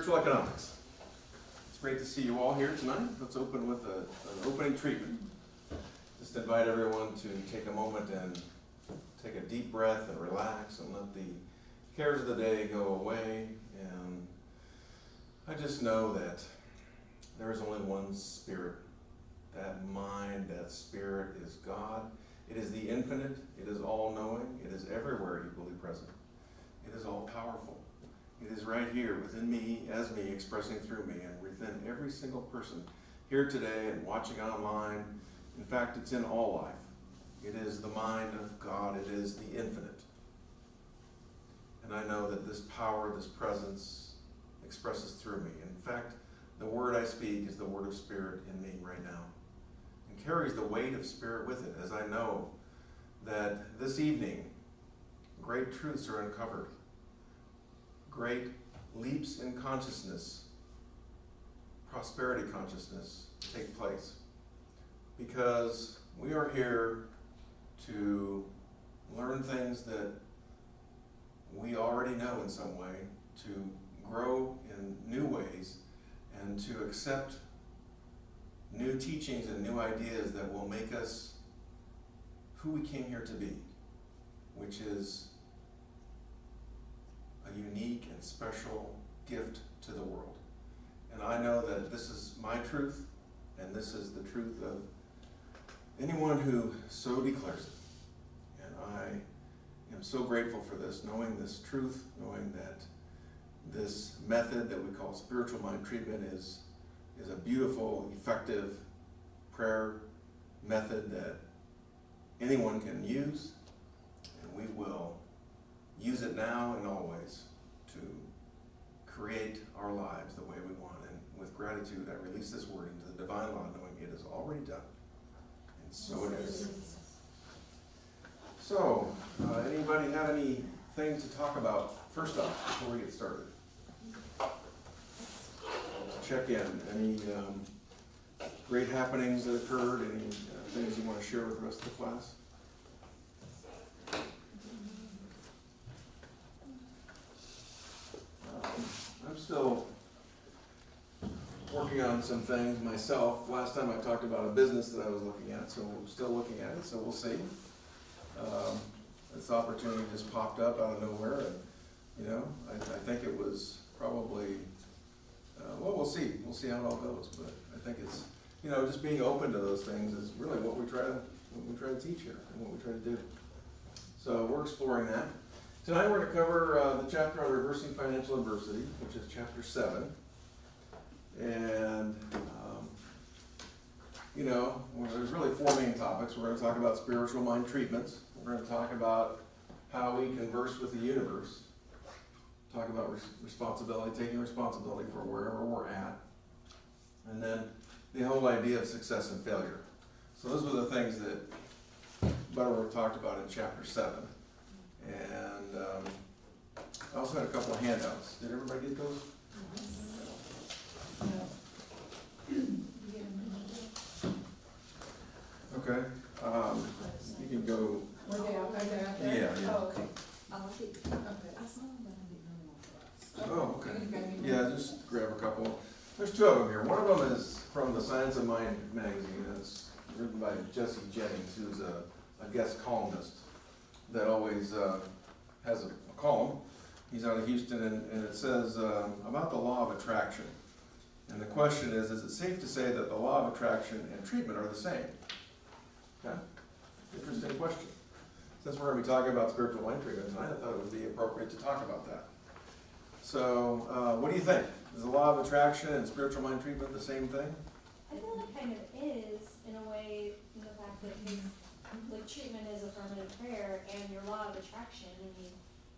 spiritual economics. It's great to see you all here tonight. Let's open with a, an opening treatment. Just invite everyone to take a moment and take a deep breath and relax and let the cares of the day go away. And I just know that there is only one spirit. That mind, that spirit is God. It is the infinite. It is all knowing. It is everywhere equally present. It is all powerful. It is right here within me, as me, expressing through me, and within every single person here today and watching online. In fact, it's in all life. It is the mind of God, it is the infinite. And I know that this power, this presence expresses through me. In fact, the word I speak is the word of spirit in me right now and carries the weight of spirit with it, as I know that this evening great truths are uncovered great leaps in consciousness, prosperity consciousness take place. Because we are here to learn things that we already know in some way, to grow in new ways, and to accept new teachings and new ideas that will make us who we came here to be, which is unique and special gift to the world. And I know that this is my truth, and this is the truth of anyone who so declares it. And I am so grateful for this, knowing this truth, knowing that this method that we call spiritual mind treatment is, is a beautiful, effective prayer method that anyone can use, and we will use it now and always to create our lives the way we want. And with gratitude, I release this word into the divine law, knowing it is already done. And so it is. So, uh, anybody have anything to talk about first off before we get started? Check in. Any um, great happenings that occurred? Any uh, things you want to share with the rest of the class? I'm still working on some things myself. Last time I talked about a business that I was looking at, so I'm still looking at it, so we'll see. Um, this opportunity just popped up out of nowhere, and, you know, I, I think it was probably, uh, well, we'll see, we'll see how it all goes, but I think it's, you know, just being open to those things is really what we try to, what we try to teach here, and what we try to do. So we're exploring that. Tonight we're going to cover uh, the chapter on reversing financial adversity, which is chapter 7. And, um, you know, well, there's really four main topics. We're going to talk about spiritual mind treatments. We're going to talk about how we converse with the universe. Talk about res- responsibility, taking responsibility for wherever we're at. And then the whole idea of success and failure. So those were the things that Butterworth talked about in chapter 7. And um, I also had a couple of handouts. Did everybody get those? Okay. Um, you can go. Were they out, they out there? Yeah, yeah. Oh, okay, I'll keep, okay. I saw them, but I didn't know them all for us. Oh, okay. Me. Yeah, just grab a couple. There's two of them here. One of them is from the Science of Mind magazine. It's written by Jesse Jennings, who's a, a guest columnist that always uh, has a, a column. He's out of Houston, and, and it says um, about the law of attraction. And the question is, is it safe to say that the law of attraction and treatment are the same? Okay, interesting question. Since we're going to be talking about spiritual mind treatment tonight, I thought it would be appropriate to talk about that. So, uh, what do you think? Is the law of attraction and spiritual mind treatment the same thing? I feel it kind of is in a way, in the fact that his, like treatment is affirmative prayer and your law of attraction,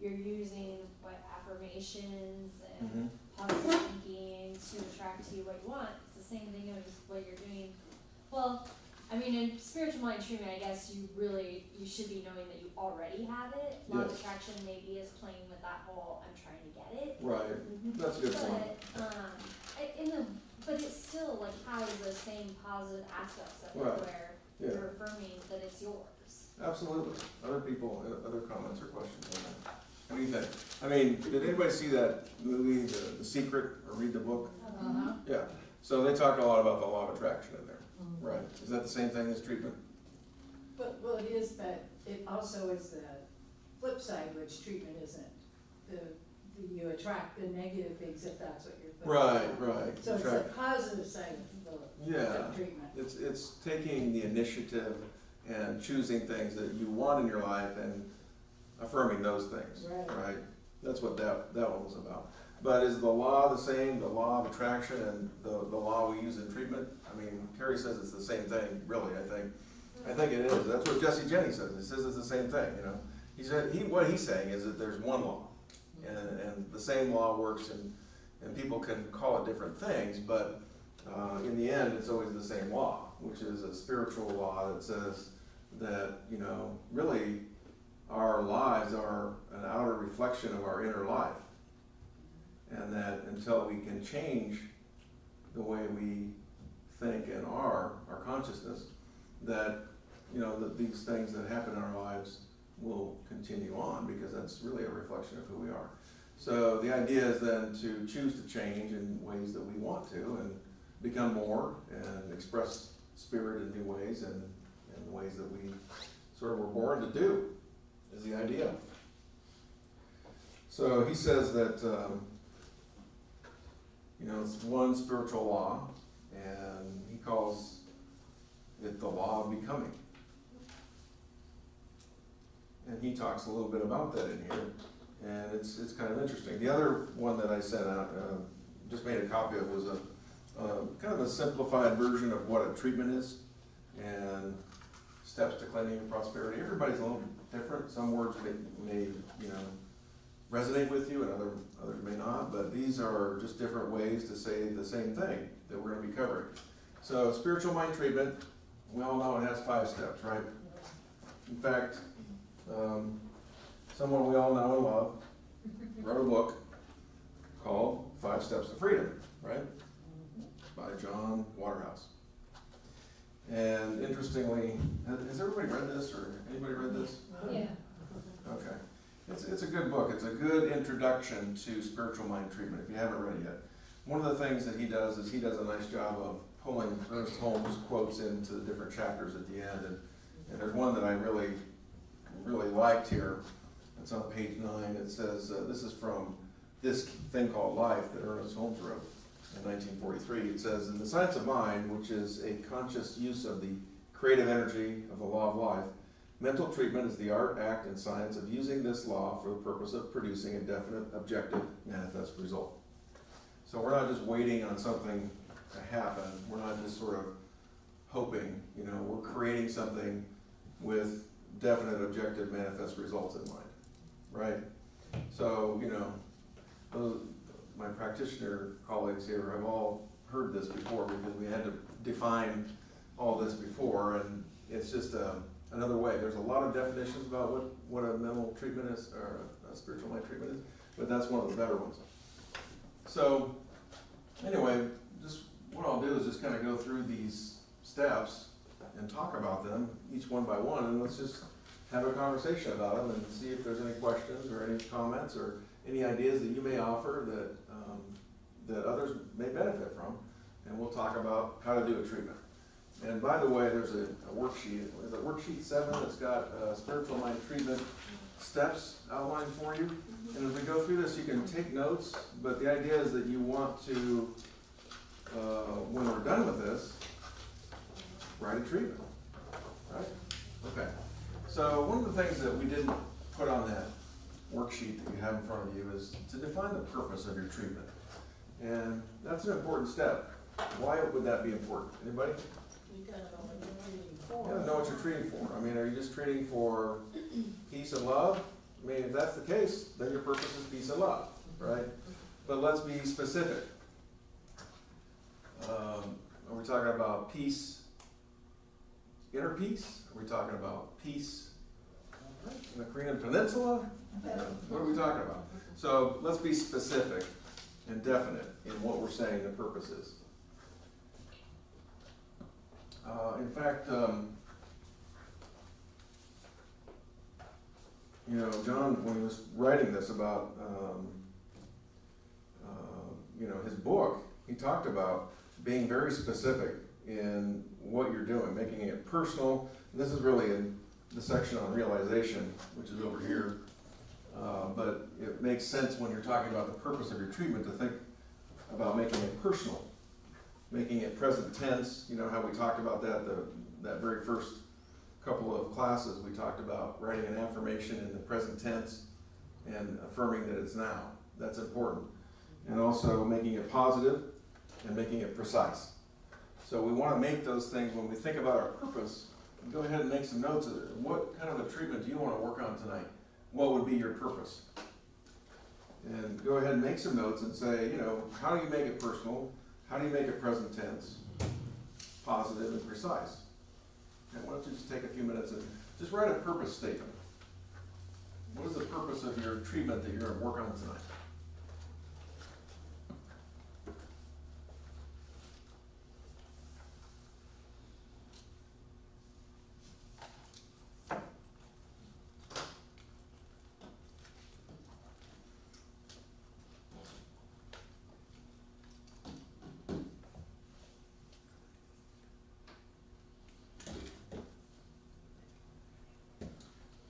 you're using what affirmations and positive thinking to attract to you what you want. It's the same thing as what you're doing. Well, I mean, in spiritual mind treatment, I guess you really, you should be knowing that you already have it. Law of attraction maybe is playing with that whole, I'm trying to get it. Right, that's a good point. But, um, in the, but it still like has the same positive aspects of Right. it where Yeah, you're affirming that it's yours. absolutely. Other people, uh, other comments or questions on that? What do you think? I mean, did anybody see that movie, The, The Secret, or read the book? Uh-huh. Yeah, so they talk a lot about the law of attraction in there, right? Is that the same thing as treatment? But, well, it is, but it also is the flip side, which treatment isn't. The, the, you attract the negative things if that's what you're. Right, on. right. So it's the positive side of the, Yeah. of treatment. It's, it's taking the initiative and choosing things that you want in your life and affirming those things, Right. right? That's what that, that one was about. But is the law the same, the law of attraction and the, the law we use in treatment? I mean, Carrie says it's the same thing, really, I think. I think it is, that's what Jesse Jennings says, he says it's the same thing, you know? He said, he, what he's saying is that there's one law, and, and the same law works and, and people can call it different things, but, uh, in the end, it's always the same law, which is a spiritual law that says that, you know, really, our lives are an outer reflection of our inner life. And that until we can change the way we think and are, our consciousness, that, you know, that these things that happen in our lives will continue on because that's really a reflection of who we are. So the idea is then to choose to change in ways that we want to and become more and express spirit in new ways and in ways that we sort of were born to do is the idea. So he says that, um, you know, it's one spiritual law, and he calls it the law of becoming. And he talks a little bit about that in here, and it's, it's kind of interesting. The other one that I sent out, uh, just made a copy of, was a, kind of a simplified version of what a treatment is, and steps to claiming prosperity. Everybody's a little different. Some words may, may, you know, resonate with you and other, others may not, but these are just different ways to say the same thing that we're gonna be covering. So spiritual mind treatment, we all know it has five steps, right? In fact, um, someone we all know and love wrote a book called Five Steps to Freedom, right? By John Waterhouse. And interestingly, has everybody read this or anybody read this? Yeah. Okay. It's, it's a good book. It's a good introduction to spiritual mind treatment if you haven't read it yet. One of the things that he does is he does a nice job of pulling Ernest Holmes quotes into the different chapters at the end. And, and there's one that I really, really liked here. It's on page nine. It says, uh, this is from this thing called Life that Ernest Holmes wrote in 1943. It says, in the science of mind, which is a conscious use of the creative energy of the law of life, Mental treatment is the art, act, and science of using this law for the purpose of producing a definite, objective, manifest result. So we're not just waiting on something to happen, we're not just sort of hoping, you know, we're creating something with definite, objective, manifest results in mind, right? So, you know, those, my practitioner colleagues here have all heard this before because we had to define all this before and it's just, um, another way. There's a lot of definitions about what, what a mental treatment is, or a spiritual mind treatment is, but that's one of the better ones. So, anyway, just, what I'll do is just kind of go through these steps and talk about them, each one by one, and let's just have a conversation about them and see if there's any questions or any comments or any ideas that you may offer that, um, that others may benefit from. And we'll talk about how to do a treatment. And by the way, there's a, a worksheet, is it worksheet seven that's got, uh, spiritual mind treatment steps outlined for you? And as we go through this, you can take notes, but the idea is that you want to, uh, when we're done with this, write a treatment, right? Okay, so one of the things that we didn't put on that worksheet that you have in front of you is to define the purpose of your treatment. And that's an important step. Why would that be important? Anybody? You gotta know what you're treating for. know what you're treating for. I mean, are you just treating for peace and love? I mean, if that's the case, then your purpose is peace and love, right? But let's be specific. Um, are we talking about peace, inner peace? Are we talking about peace in the Korean Peninsula? What are we talking about? So let's be specific and definite in what we're saying the purpose is. Uh, in fact, um, you know, John, when he was writing this about, um, uh, you know, his book, he talked about being very specific in what you're doing, making it personal. This is really in the section on realization, which is over here. Uh, but it makes sense when you're talking about the purpose of your treatment to think about making it personal, making it present tense. You know how we talked about that the that very first couple of classes. We talked about writing an affirmation in the present tense and affirming that it's now. That's important, and also making it positive and making it precise. So we want to make those things when we think about our purpose. Go ahead and make some notes of it. What kind of a treatment do you want to work on tonight? What would be your purpose? And go ahead and make some notes and say, you know, how do you make it personal? How do you make it present tense, positive, and precise? And why don't you just take a few minutes and just write a purpose statement? What is the purpose of your treatment that you're going to work on tonight?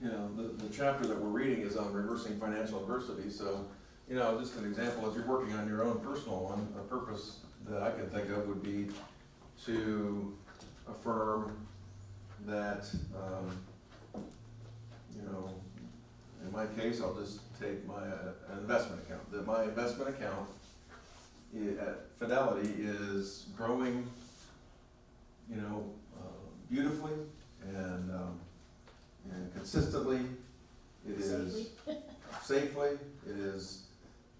you know, the, the chapter that we're reading is on reversing financial adversity, so, you know, just an example, as you're working on your own personal one, a purpose that I can think of would be to affirm that, um, you know, in my case, I'll just take my uh, investment account, that my investment account at Fidelity is growing, you know, uh, beautifully and, um, and consistently. It is Safely. safely. It is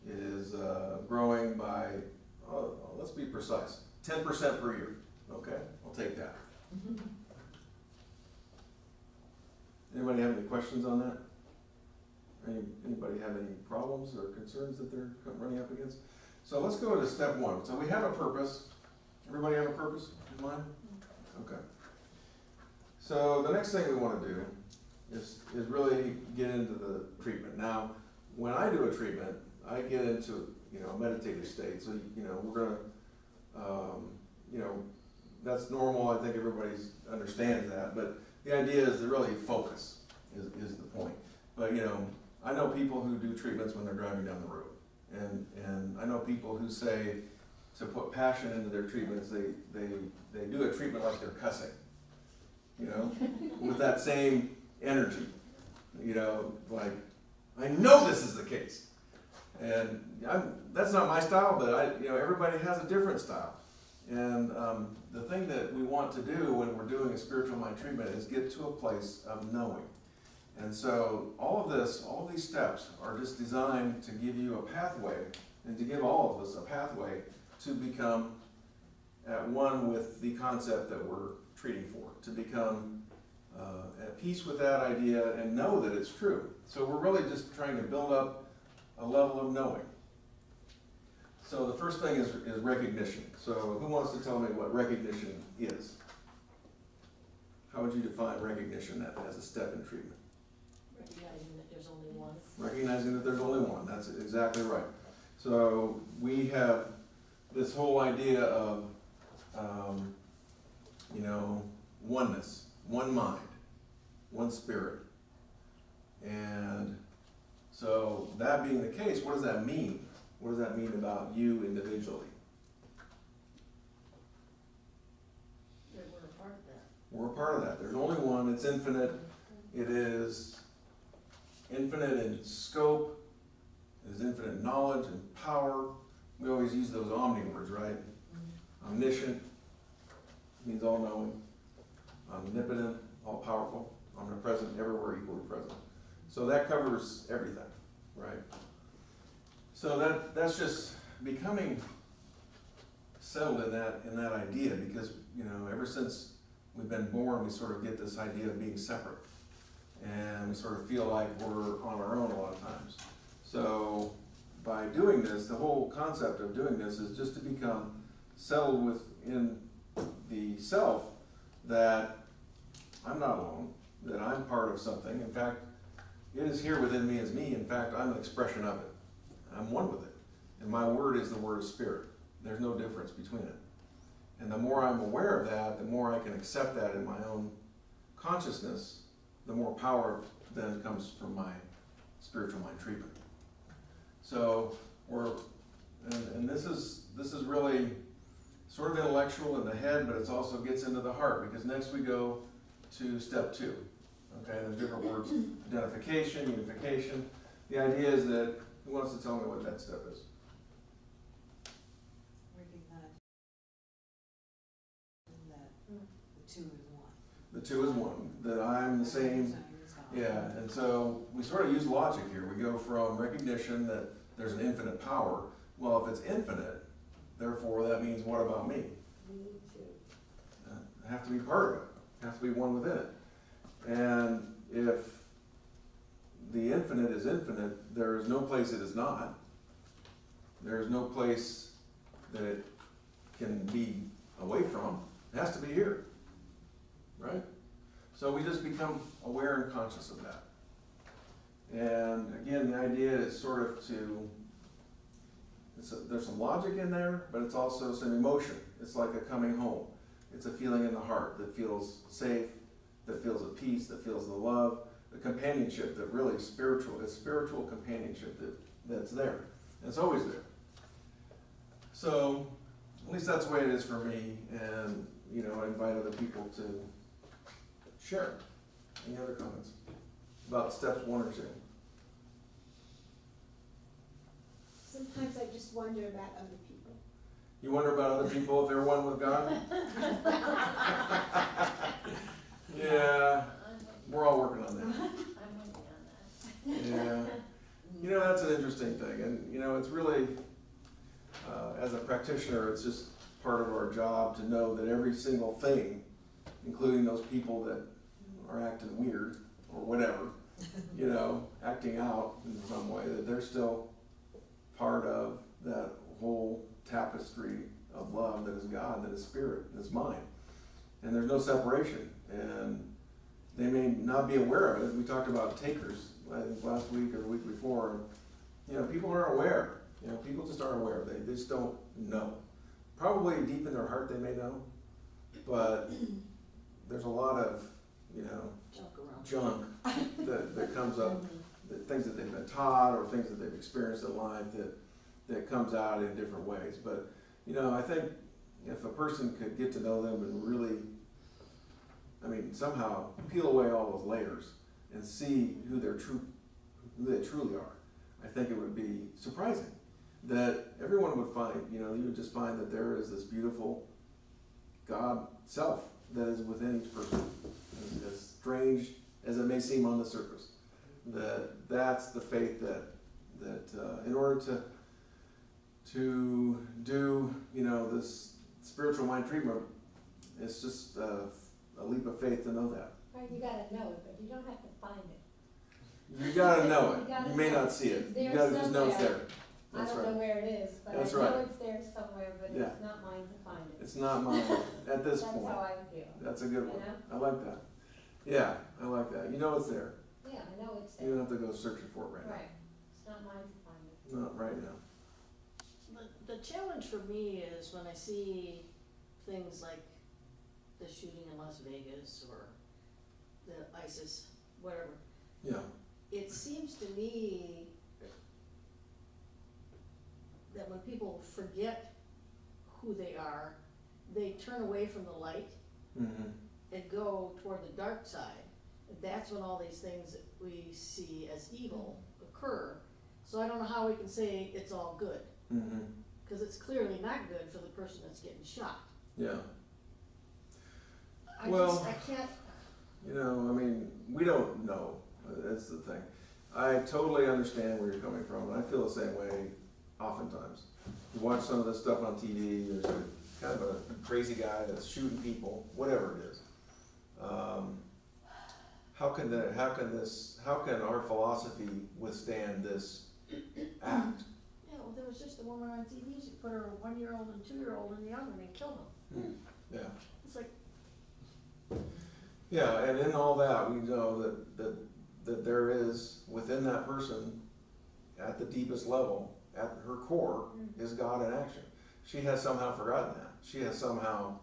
it is uh, growing by. Uh, let's be precise. Ten percent per year. Okay, I'll take that. Anybody have any questions on that? Any, anybody have any problems or concerns that they're running up against? So let's go to step one. So we have a purpose. Everybody have a purpose in mind? Okay. So the next thing we want to do is, is really get into the treatment. Now, when I do a treatment, I get into, you know, a meditative state, so, you know, we're gonna, um, you know, that's normal, I think everybody understands that, but the idea is to really focus, is, is the point. But, you know, I know people who do treatments when they're driving down the road, and, and I know people who say to put passion into their treatments, they, they, they do a treatment like they're cussing, you know, with that same energy. You know, like, I know this is the case. And I'm, that's not my style, but I, you know, everybody has a different style. And um, the thing that we want to do when we're doing a spiritual mind treatment is get to a place of knowing. And so all of this, all of these steps are just designed to give you a pathway and to give all of us a pathway to become at one with the concept that we're treating for, to become uh, at peace with that idea and know that it's true. So we're really just trying to build up a level of knowing. So the first thing is, is recognition. So who wants to tell me what recognition is? How would you define recognition that as a step in treatment? recognizing that there's only one. Recognizing that there's only one, that's exactly right. So we have this whole idea of, um, you know, oneness, one mind, one spirit. And so that being the case, what does that mean? What does that mean about you individually? That we're a part of that. We're a part of that. There's only one, it's infinite. It is infinite in scope, it is infinite knowledge and power. We always use those omni words, right? Mm-hmm. Omniscient means all knowing, omnipotent, all powerful, omnipresent, everywhere equally present. So that covers everything, right? So that that's just becoming settled in that in that idea because you know ever since we've been born we sort of get this idea of being separate and we sort of feel like we're on our own a lot of times. So by doing this, the whole concept of doing this is just to become settled within the self that I'm not alone, that I'm part of something. In fact, It is here within me as me. In fact, I'm an expression of it. I'm one with it. And my word is the word of spirit. There's no difference between it. And the more I'm aware of that, the more I can accept that in my own consciousness, the more power then comes from my spiritual mind treatment. So we're, and, and this is this is really sort of intellectual in the head, but it also gets into the heart because next we go to step two. Okay, there's different words: identification, unification. The idea is that who wants to tell me what that step is? recognize that the two is one. The two is one. That I'm the same. Yeah, and so we sort of use logic here. We go from recognition that there's an infinite power. Well, if it's infinite, therefore that means what about me? Me too. Uh, I have to be part of it. Have to be one within it. And if the infinite is infinite, there is no place it is not. There is no place that it can be away from. It has to be here. Right? So we just become aware and conscious of that. And again, the idea is sort of to, a, there's some logic in there, but it's also some emotion. It's like a coming home. It's a feeling in the heart that feels safe, that feels at peace, that feels the love, the companionship that really spiritual, it's spiritual companionship that, that's there. And it's always there. So, at least that's the way it is for me, and, you know, I invite other people to share. Any other comments about steps one or two? Sometimes I just wonder about other people. You wonder about other people if they're one with God? Yeah, we're all working on that. Yeah, you know, that's an interesting thing, and, you know, it's really, uh, as a practitioner, it's just part of our job to know that every single thing, including those people that are acting weird, or whatever, you know, acting out in some way, that they're still part of that whole tapestry of love that is God, that is spirit, that is mind. And there's no separation, and they may not be aware of it. We talked about takers, I think last week or the week before. You know, people aren't aware. You know, people just aren't aware. They, they just don't know. Probably deep in their heart they may know, but there's a lot of, you know, Junk junk that, that comes up, mm-hmm. that things that they've been taught or things that they've experienced in life that, that comes out in different ways. But, you know, I think if a person could get to know them and really, I mean, somehow peel away all those layers and see who they're true, who they truly are, I think it would be surprising that everyone would find, you know, you would just find that there is this beautiful God self that is within each person, as, as strange as it may seem on the surface. That that's the faith that that uh, in order to to do, you know, this spiritual mind treatment, it's just uh, a leap of faith to know that. Right, you gotta know it, but you don't have to find it. You gotta know it. gotta You may know not see it. You there gotta just know it's there. I don't know where it is, but I That's know right. it's there somewhere, but Yeah. it's not mine to find it. It's not mine at this That's point. That's how I feel, That's a good you one. know? I like that. Yeah, I like that. You know it's there. Yeah, I know it's there. You don't have to go searching for it right right, it's not mine to find it. Not right now. The, the challenge for me is when I see things like the shooting in Las Vegas or the ISIS, whatever, Yeah. it seems to me that when people forget who they are, they turn away from the light Mm-hmm. and go toward the dark side. That's when all these things that we see as evil occur. So I don't know how we can say it's all good. Mm-hmm. Because it's clearly not good for the person that's getting shot. Yeah. I Well- just, I can't, You know, I mean, we don't know. That's the thing. I totally understand where you're coming from, and I feel the same way oftentimes. You watch some of this stuff on TV, there's a kind of a crazy guy that's shooting people, whatever it is. Um, how can that, how can this, how can our philosophy withstand this act? Yeah, well, there was just a woman on TV, she put her one-year-old and two-year-old in the oven and killed them. Hmm, yeah. It's like, Yeah, and in all that, we know that, that that there is within that person, at the deepest level, at her core, hmm. is God in action. She has somehow forgotten that. She has somehow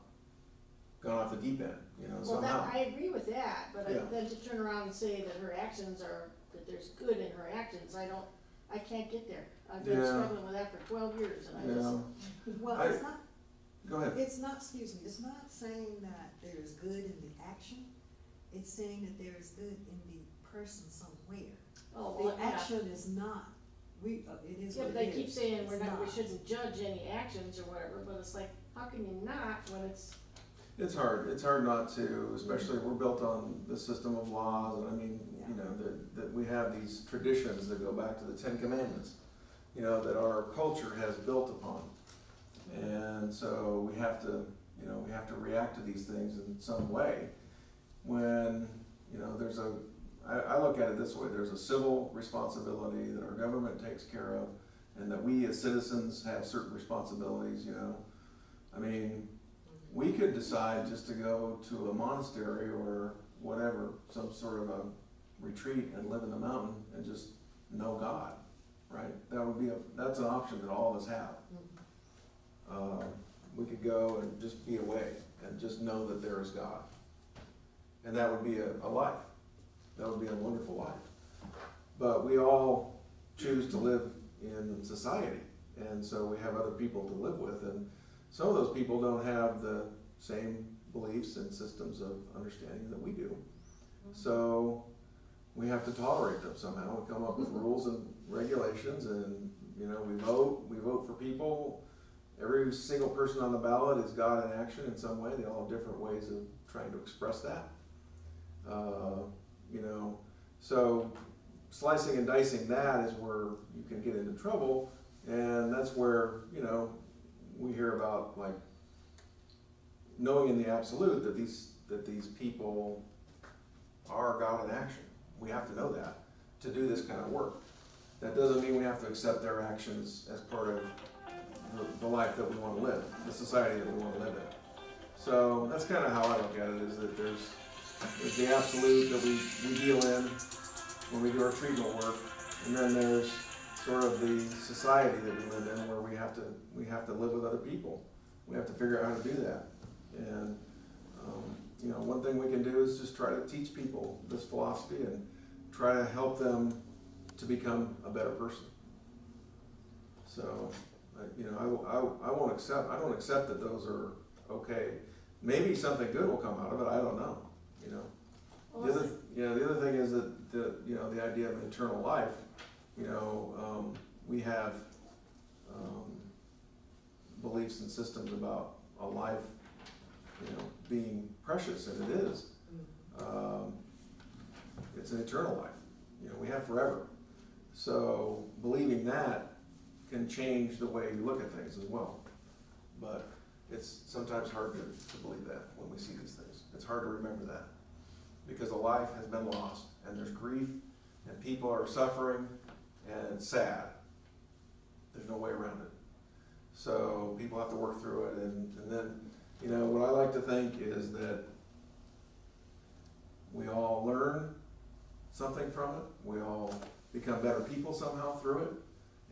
gone off the deep end, you know, Well, that, somehow. I agree with that, but I- then to turn around and say that her actions are, that there's good in her actions, I don't, I can't get there. I've been Yeah. struggling with that for twelve years and I just, Well, I- it's not, go ahead. it's not, excuse me, it's not saying that there is good in the action. It's saying that there is good in the person somewhere. oh, The well, yeah. action is not, we, uh, it is Yeah, what but it they keep saying we're It's not, we shouldn't judge any actions or whatever, but it's like, how can you not when it's, It's hard, it's hard not to, especially, we're built on the system of laws, and I mean, you know, that, that we have these traditions that go back to the Ten Commandments, you know, that our culture has built upon. And so we have to, you know, we have to react to these things in some way. When, you know, there's a, I, I look at it this way, there's a civil responsibility that our government takes care of, and that we as citizens have certain responsibilities, you know. I mean, we could decide just to go to a monastery or whatever, some sort of a retreat and live in the mountain and just know God, right? That would be a, that's an option that all of us have. Uh, we could go and just be away and just know that there is God. And that would be a, a life. That would be a wonderful life. But we all choose to live in society, and so we have other people to live with, and some of those people don't have the same beliefs and systems of understanding that we do. So we have to tolerate them somehow. We come up with rules and regulations and, you know, we vote, we vote for people. Every single person on the ballot is God in action in some way. They all have different ways of trying to express that. Uh, you know, so slicing and dicing that is where you can get into trouble. And that's where, you know, we hear about like knowing in the absolute that these that these people are God in action. We have to know that to do this kind of work. That doesn't mean we have to accept their actions as part of the, life that we want to live, the society that we want to live in. So that's kind of how I look at it: is that there's there's the absolute that we, we deal in when we do our treatment work, and then there's sort of the society that we live in where we have to we have to live with other people. We have to figure out how to do that. And um, you know, one thing we can do is just try to teach people this philosophy and try to help them to become a better person. So, you know, I, I, I won't accept I don't accept that those are okay. Maybe something good will come out of it. I don't know. You know. well, The other, you know, the other thing is that the, you know, the idea of an eternal life, you know, um, we have, um, beliefs and systems about a life, you know, being precious, and it is. Um, it's an eternal life, you know, we have forever. So believing that can change the way you look at things as well. But it's sometimes hard to, to believe that when we see these things. It's hard to remember that because a life has been lost and there's grief and people are suffering and sad. There's no way around it. So people have to work through it and, and then, you know, what I like to think is that we all learn something from it. We all become better people somehow through it.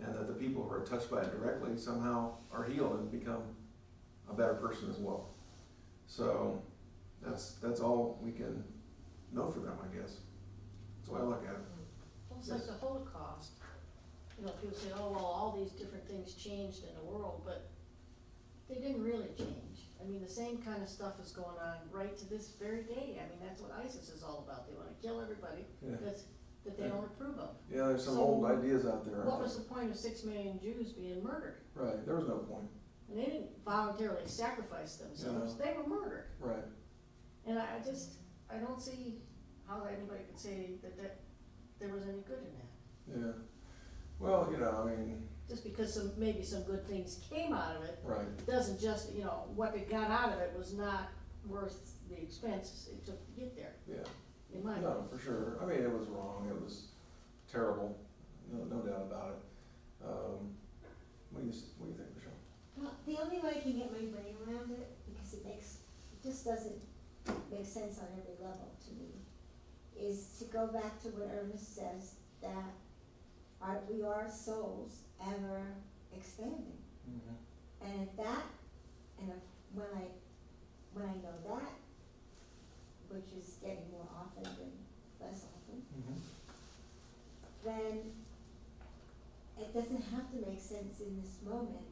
And that the people who are touched by it directly somehow are healed and become a better person as well. So that's, that's all we can know for them, I guess. That's the way I look at it. Well, it's like the Holocaust. You know, people say, oh, well, all these different things changed in the world, but they didn't really change. I mean, the same kind of stuff is going on right to this very day. I mean, that's what ISIS is all about. They wanna kill everybody Yeah. that's, that they don't approve of. Yeah, there's some So, old ideas out there. What aren't was the point of six million Jews being murdered? there? Right, there was no point. And they didn't voluntarily sacrifice themselves, they were murdered. Right. And I, I just, I don't see how anybody could say that, that there was any good in that. Yeah. Well, you know, I mean, Just because some, maybe some good things came out of it, right. doesn't just, you know, what they got out of it was not worth the expense it took to get there, Yeah. In my No, for sure. I mean, it was wrong. It was terrible. No, no doubt about it. Um, what do you, s- what do you think, Michelle? Well, the only way I can get my brain around it, because it makes, it just doesn't make sense on every level to me, is to go back to what Ernest says, that our, we are souls ever expanding. And if that, and if, when I, when I know that, which is getting more often than less often, mm-hmm. then it doesn't have to make sense in this moment.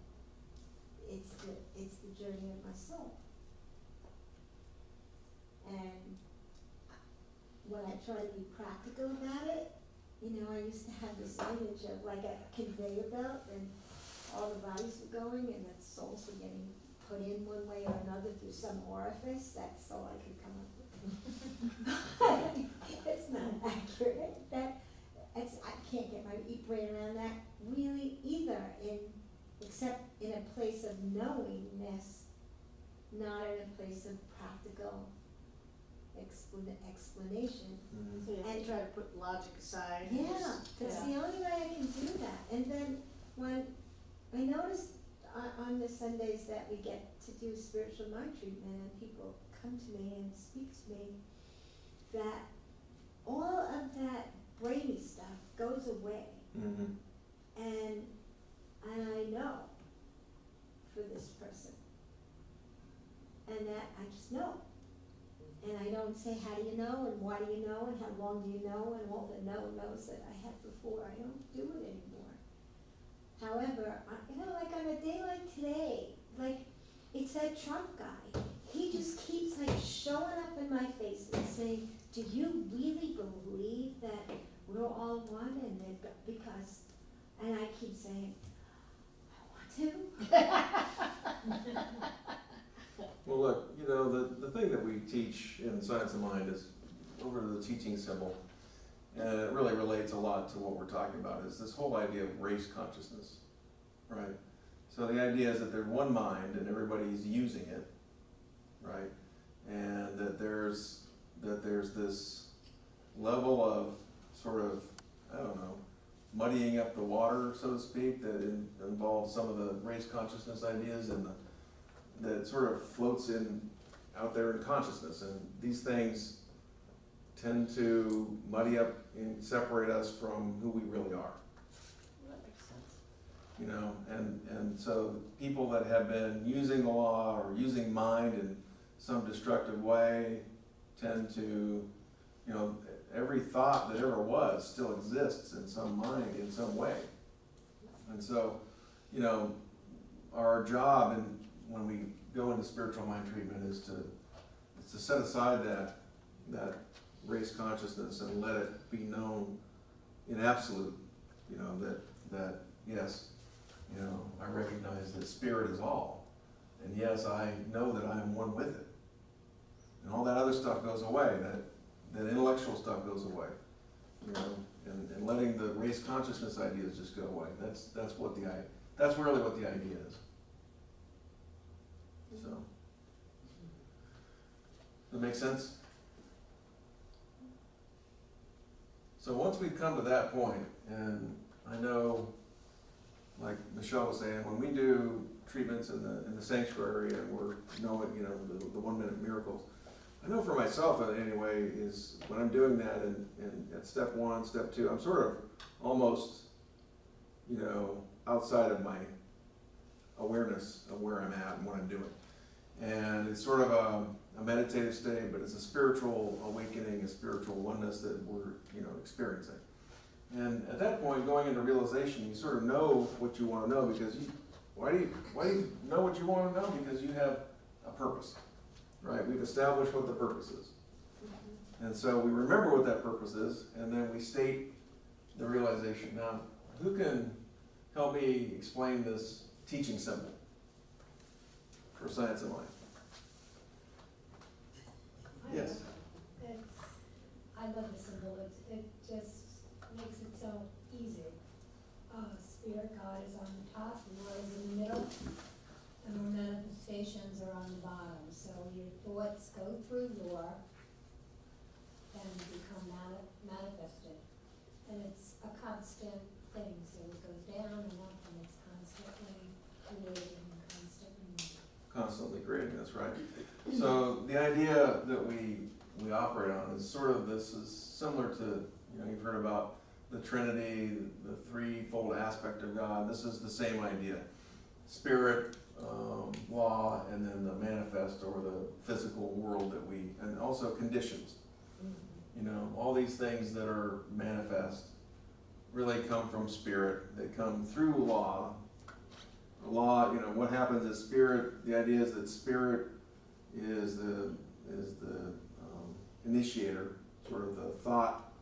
It's the, it's the journey of my soul. And when I try to be practical about it, you know, I used to have this image of like a conveyor belt and all the bodies were going and the souls were getting put in one way or another through some orifice, that's all I could come up with. It's not accurate, that, it's, I can't get my brain around that really either in, except in a place of knowingness, not in a place of practical explan- explanation. Mm-hmm. So you have to try to put logic aside. Yeah, just- that's yeah. the only way I can do that, and then when, I noticed on, on the Sundays that we get to do spiritual mind treatment and people come to me and speak to me, that all of that brainy stuff goes away, Mm-hmm. and, and I know for this person. And that I just know. And I don't say, how do you know, and why do you know, and how long do you know, and all the no knows that I had before, I don't do it anymore. However, I, you know, like on a day like today, like, it's that Trump guy, he just keeps like showing up in my face and saying, do you really believe that we're all one and that, because, and I keep saying, I want to. Well, look, you know, the, the thing that we teach in Science of Mind is over the teaching symbol, and it really relates a lot to what we're talking about, is this whole idea of race consciousness, right? So the idea is that there's one mind and everybody's using it, right? And that there's, that there's this level of sort of, I don't know, muddying up the water, so to speak, that in- involves some of the race consciousness ideas and the that sort of floats in out there in consciousness and these things tend to muddy up and separate us from who we really are That makes sense. you know and and so people that have been using the law or using mind in some destructive way tend to you know every thought that ever was still exists in some mind in some way. And so you know our job and when we go into spiritual mind treatment is to is to set aside that that race consciousness and let it be known in absolute you know that that yes you know i recognize that spirit is all and yes i know that i am one with it and all that other stuff goes away that that intellectual stuff goes away you know and, and letting the race consciousness ideas just go away that's that's what the that's really what the idea is so. That make sense? So once we've come to that point, and I know, like Michelle was saying, when we do treatments in the, in the sanctuary and we're knowing, you know, the, the one minute miracles, I know for myself uh, anyway, is when I'm doing that and, and at step one, step two, I'm sort of almost, you know, outside of my awareness of where I'm at and what I'm doing. And it's sort of a, a meditative state, but it's a spiritual awakening, a spiritual oneness that we're, you know, experiencing. And at that point, going into realization, you sort of know what you want to know because you, why do you, why do you know what you want to know? Because you have a purpose, right? We've established what the purpose is. And so we remember what that purpose is, and then we state the realization. Now, who can help me explain this teaching symbol for science and life? Yes. It's, I love the symbol, it, it just makes it so easy. Uh, spirit God is on middle, and our manifestations are on the bottom. So your thoughts go through Law and become mani- manifested. And it's a constant thing, so it goes down and up and it's constantly creating and constantly moving. constantly creating this, right? So the idea that we, we operate on is sort of, this is similar to, you know, you've heard about the Trinity, the threefold aspect of God, this is the same idea. Spirit, um, law, and then the manifest or the physical world that we, and also conditions. You know, all these things that are manifest really come from spirit, they come through law. Law, you know, what happens is spirit, the idea is that spirit is the, is the um, initiator, sort of the thought,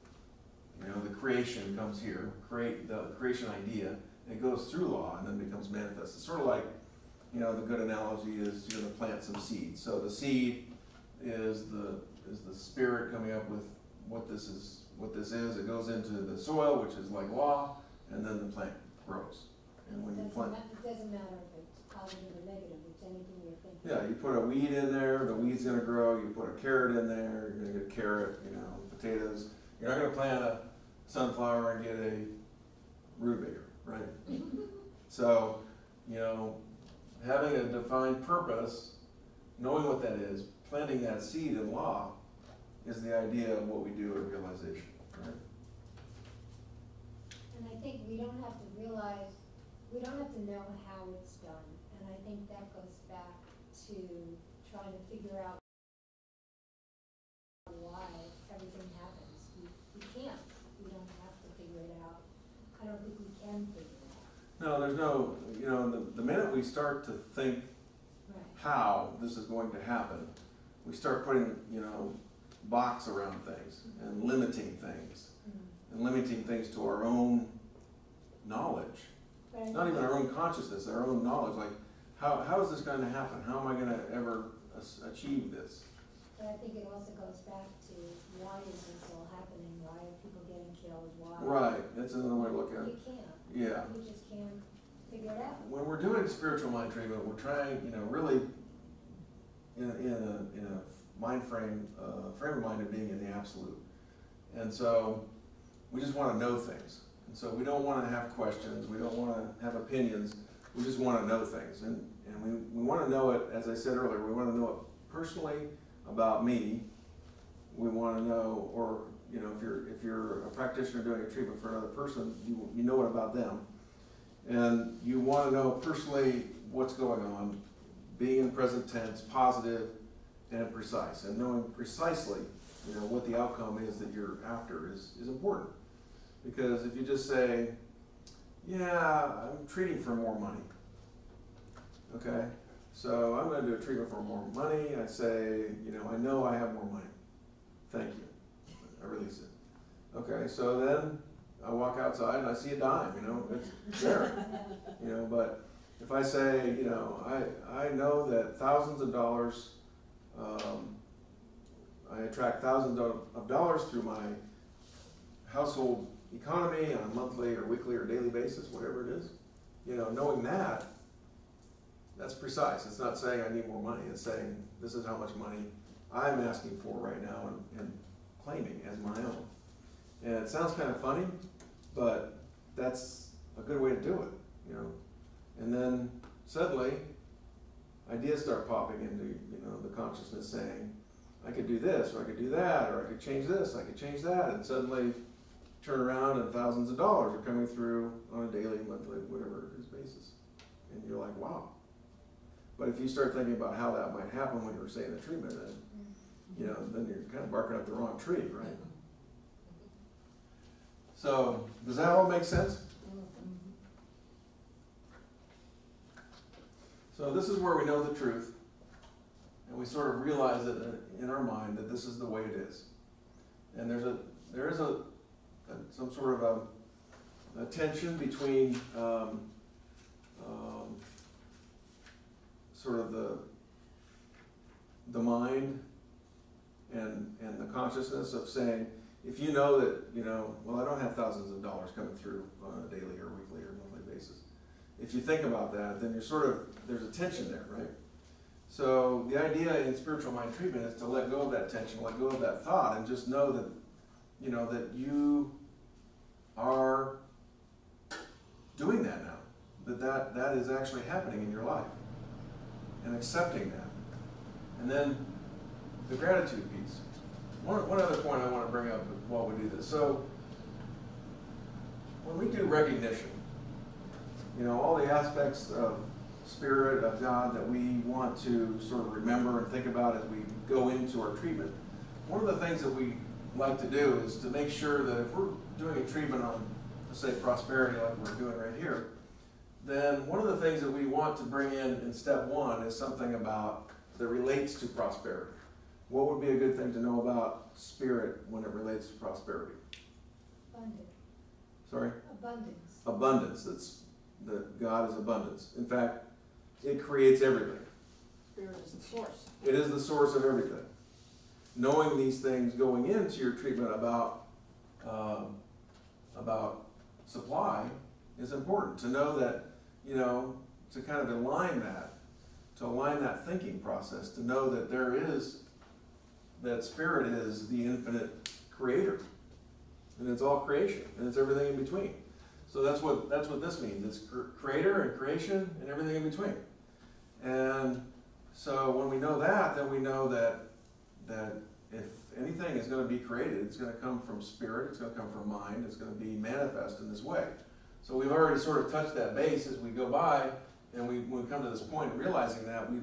you know, the creation comes here, create, the creation idea, it goes through law and then becomes manifest. It's sort of like, you know, the good analogy is you're gonna plant some seeds. So the seed is the, is the spirit coming up with what this is, what this is. It goes into the soil, which is like law, and then the plant grows. And when you plant, It doesn't matter if it's positive or negative, it's anything you're thinking. yeah, you put a weed in there, the weed's gonna grow. You put a carrot in there, you're gonna get a carrot, you know, potatoes. You're not gonna plant a sunflower and get a rutabaga, right? So, you know, having a defined purpose, knowing what that is, planting that seed in law is the idea of what we do at realization, right? And I think we don't have to realize, we don't have to know how it's done, and I think that goes back to trying to figure out why everything happens. We, we can't, we don't have to figure it out. I don't think we can figure it out. No, there's no, you know, the, the minute we start to think Right. how this is going to happen, we start putting, you know, box around things and limiting things, mm-hmm. and limiting things to our own knowledge. I Not even our own consciousness, our own knowledge, like, how, how is this gonna happen? How am I gonna ever achieve this? But I think it also goes back to why is this all happening? Why are people getting killed? Why? Right, that's another way to look at You it. can't. Yeah. Just can't figure it out. When we're doing spiritual mind treatment, we're trying, you know, really in, a- in a, in a mind frame, uh, frame of mind of being in the absolute. And so, we just wanna know things. And so we don't wanna have questions, we don't wanna have opinions, we just wanna know things. And, and we, we wanna know it, as I said earlier, we wanna know it personally about me. We wanna know, or, you know, if you're, if you're a practitioner doing a treatment for another person, you, you know it about them. And you wanna know personally what's going on, being in present tense, positive and precise, and knowing precisely, you know, what the outcome is that you're after is, is important. Because if you just say, yeah, I'm treating for more money. Okay, so I'm gonna do a treatment for more money, I say, you know, I know I have more money. Thank you. I release it. Okay, so then I walk outside and I see a dime, you know, it's there. You know, but if I say, you know, I, I know that thousands of dollars, um, I attract thousands of, dollars through my household economy on a monthly or weekly or daily basis, whatever it is. You know, knowing that, that's precise. It's not saying I need more money. It's saying this is how much money I'm asking for right now and, and claiming as my own. And it sounds kind of funny, but that's a good way to do it, you know. And then suddenly, ideas start popping into, you know, the consciousness saying, I could do this, or I could do that, or I could change this, I could change that, and suddenly turn around and thousands of dollars are coming through on a daily, monthly, whatever it is basis. And you're like, wow. But if you start thinking about how that might happen when you're saying the treatment, then, you know, then you're kind of barking up the wrong tree, right? So, does that all make sense? So this is where we know the truth, and we sort of realize it in our mind that this is the way it is. And there's a, there is a, a some sort of a, a tension between, um, um, sort of the, the mind and, and the consciousness of saying, if you know that, you know, well, I don't have thousands of dollars coming through on a daily or weekly or monthly basis. If you think about that, then you're sort of, there's a tension there, right? So the idea in spiritual mind treatment is to let go of that tension, let go of that thought, and just know that, you know, that you are doing that now. That that, that is actually happening in your life. and accepting that. And then the gratitude piece. One, one other point I want to bring up while we do this. So, when we do recognition, you know, all the aspects of Spirit, of God that we want to sort of remember and think about as we go into our treatment, one of the things that we like to do is to make sure that if we're doing a treatment on, let's say, prosperity like we're doing right here, then one of the things that we want to bring in in step one is something about that relates to prosperity. What would be a good thing to know about spirit when it relates to prosperity? Abundance. Sorry? abundance. Abundance. That's that God is abundance. In fact, it creates everything. Spirit is the source. It is the source of everything. Knowing these things going into your treatment about um, about supply is important. To know that you know to kind of align that, to align that thinking process, to know that there is that spirit is the infinite creator, and it's all creation, and it's everything in between. So that's what that's what this means. It's creator and creation and everything in between. And so when we know that, then we know that that if anything is going to be created, it's going to come from spirit, it's going to come from mind, it's going to be manifest in this way. So we've already sort of touched that base as we go by, and we, we come to this point, realizing that we,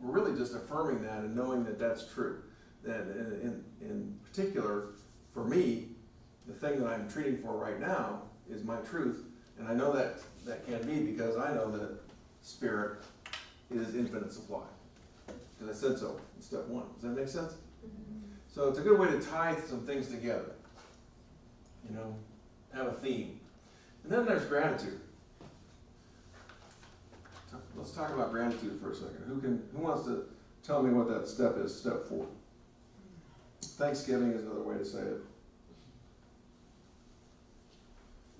we're really just affirming that and knowing that that's true. That in, in, particular, for me, the thing that I'm treating for right now is my truth, and I know that that can be because I know that spirit is infinite supply. Because I said so in step one. Does that make sense? Mm-hmm. So it's a good way to tie some things together. You know, have a theme. And then there's gratitude. Let's talk about gratitude for a second. Who can who wants to tell me what that step is, step four? Thanksgiving is another way to say it.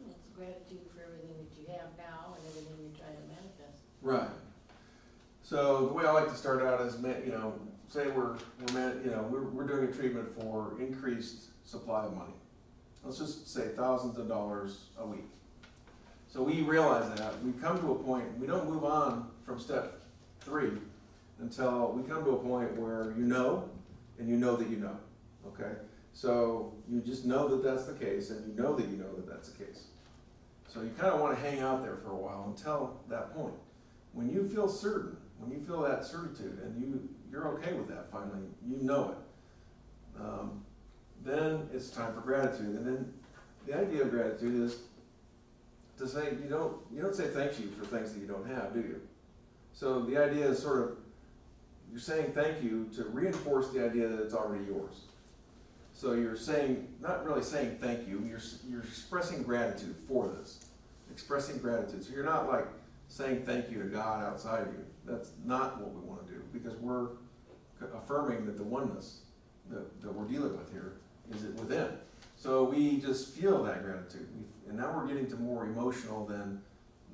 It's gratitude for everything that you have now and everything you're trying to manifest. Right. So the way I like to start out is, you know, say we're, we're, man, you know, we're, we're doing a treatment for increased supply of money. Let's just say thousands of dollars a week. So we realize that, we come to a point, we don't move on from step three until we come to a point where you know, and you know that you know, okay? So you just know that that's the case, and you know that you know that that's the case. So you kind of want to hang out there for a while until that point. When you feel certain, when you feel that certitude, and you you're okay with that finally, you know it. Um, then it's time for gratitude, and then the idea of gratitude is to say you don't you don't say thank you for things that you don't have, do you? So the idea is sort of you're saying thank you to reinforce the idea that it's already yours. So you're saying not really saying thank you, you're you're expressing gratitude for this, expressing gratitude. So you're not like saying thank you to God outside of you. That's not what we want to do because we're affirming that the oneness that, that we're dealing with here is it within. So we just feel that gratitude, and now we're getting to more emotional than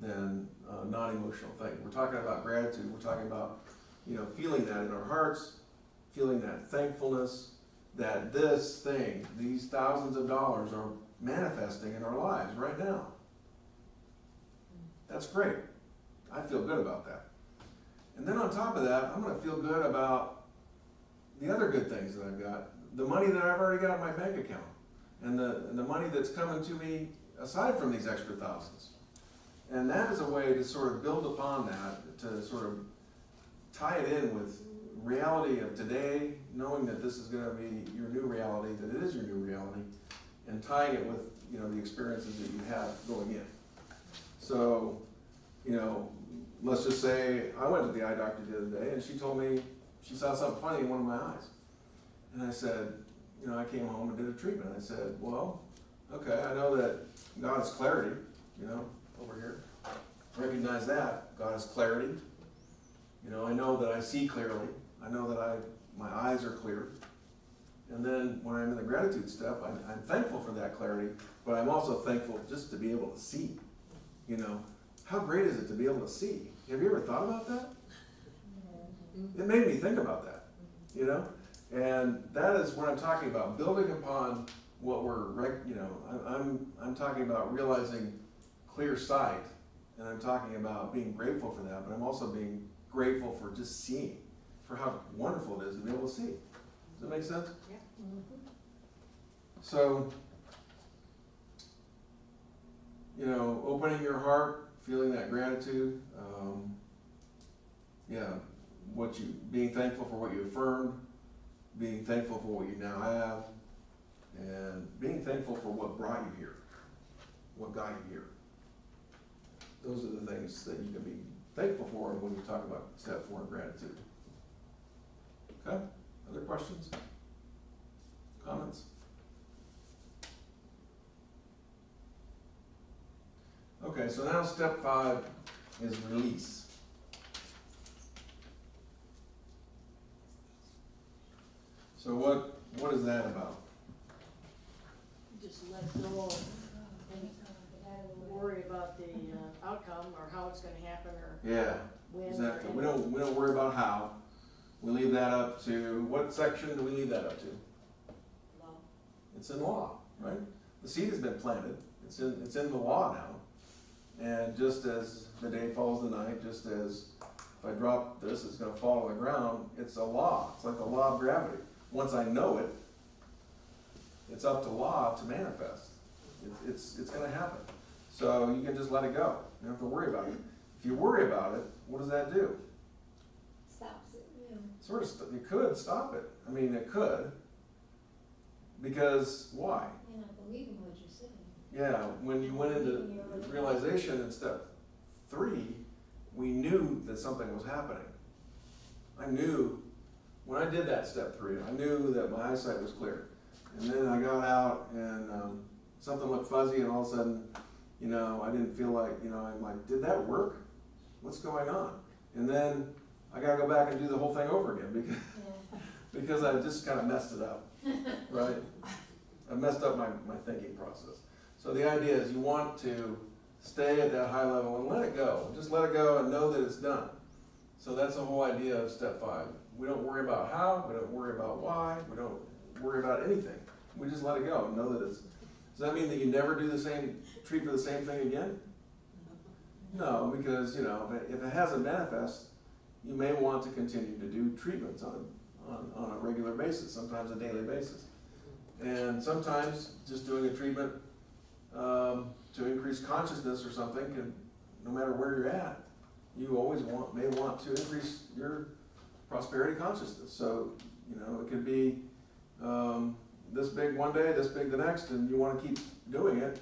than uh, non-emotional thing. We're talking about gratitude. We're talking about you know feeling that in our hearts, feeling that thankfulness that this thing, these thousands of dollars, are manifesting in our lives right now. That's great. I feel good about that. And then on top of that, I'm going to feel good about the other good things that I've got. The money that I've already got in my bank account. And the, and the money that's coming to me aside from these extra thousands. And that is a way to sort of build upon that, to sort of tie it in with reality of today, knowing that this is going to be your new reality, that it is your new reality, and tying it with you know the experiences that you have going in. So, you know, let's just say I went to the eye doctor the other day, and she told me she saw something funny in one of my eyes, and I said, you know, I came home and did a treatment. I said, well, okay, I know that God is clarity, you know, over here. Recognize that God is clarity. You know, I know that I see clearly. I know that I my eyes are clear. And then when I'm in the gratitude step, I'm, I'm thankful for that clarity, but I'm also thankful just to be able to see. You know, how great is it to be able to see? Have you ever thought about that? Mm-hmm. It made me think about that. You know, and that is what I'm talking about, building upon what we're, rec- you know, I- I'm, I'm talking about realizing clear sight, and I'm talking about being grateful for that, but I'm also being grateful for just seeing, for how wonderful it is to be able to see. Does that make sense? Yeah. So, you know, opening your heart, feeling that gratitude, um, yeah, what you, being thankful for what you affirmed, being thankful for what you now have, and being thankful for what brought you here, what got you here. Those are the things that you can be thankful for when you talk about step four, gratitude. Okay, other questions? Comments? Okay, so now step five is release. So what, what is that about? Just let go and worry about the uh, outcome or how it's gonna happen or Yeah, when. exactly. We don't, we don't worry about how. We leave that up to, what section do we leave that up to? Law. It's in law, right? The seed has been planted, it's in, it's in the law now. And just as the day follows the night, just as if I drop this, it's gonna fall on the ground, it's a law, it's like a law of gravity. Once I know it, it's up to law to manifest. It's, it's, it's gonna happen. So you can just let it go, you don't have to worry about it. If you worry about it, what does that do? Stops it. Yeah. Sort of, st- it could stop it. I mean, it could. Because why? You're not believing what you're saying. Yeah, when you went into realization in step three, we knew that something was happening. I knew, when I did that step three, I knew that my eyesight was clear. And then I got out and um, something looked fuzzy and all of a sudden, you know, I didn't feel like, you know, I'm like, did that work? What's going on? And then I gotta go back and do the whole thing over again because, Yeah. because I just kind of messed it up, right? I messed up my, my thinking process. So the idea is you want to stay at that high level and let it go. Just let it go and know that it's done. So that's the whole idea of step five. We don't worry about how, we don't worry about why, we don't worry about anything. We just let it go and know that it's, does that mean that you never do the same, treat for the same thing again? No, because, you know, if it, if it hasn't manifest, you may want to continue to do treatments on, on, on a regular basis, sometimes a daily basis. And sometimes just doing a treatment um, to increase consciousness or something can, no matter where you're at, you always want, may want to increase your prosperity consciousness. So, you know, it could be um, this big one day, this big the next, and you want to keep doing it.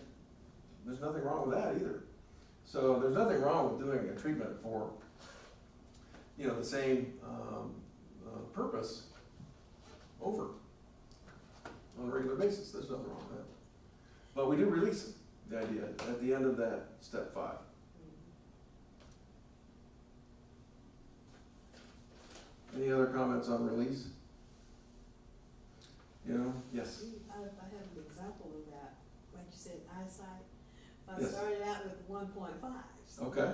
There's nothing wrong with that either. So there's nothing wrong with doing a treatment for, you know, the same um, uh, purpose over on a regular basis. There's nothing wrong with that. But we do release it, the idea, at the end of that step five. Any other comments on release? You know, yes, I, I have an example of that, like you said, eyesight. I Yes. started out with one point five. Okay.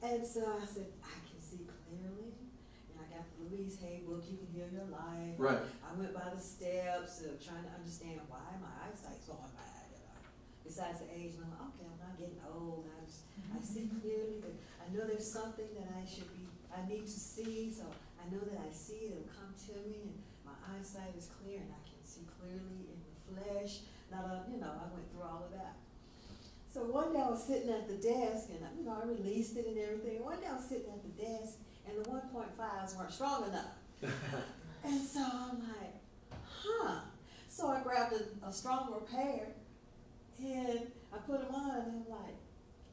And so I said, I can see clearly, and I got the Louise Hay book, You Can Heal Your Life. right, I went by the steps of trying to understand why my eyesight's going bad, you know. Besides the age, and I'm like, okay, I'm not getting old, I just, I see mm-hmm. clearly that, I know there's something that I should be, I need to see, so I know that I see it, it'll come to me, and my eyesight is clear, and I can see clearly in the flesh. Now, you know, I went through all of that. So one day I was sitting at the desk, and, you know, I released it and everything, one day I was sitting at the desk, and the 1.5s weren't strong enough. And so I'm like, huh. So I grabbed a, a stronger pair and I put them on and I'm like,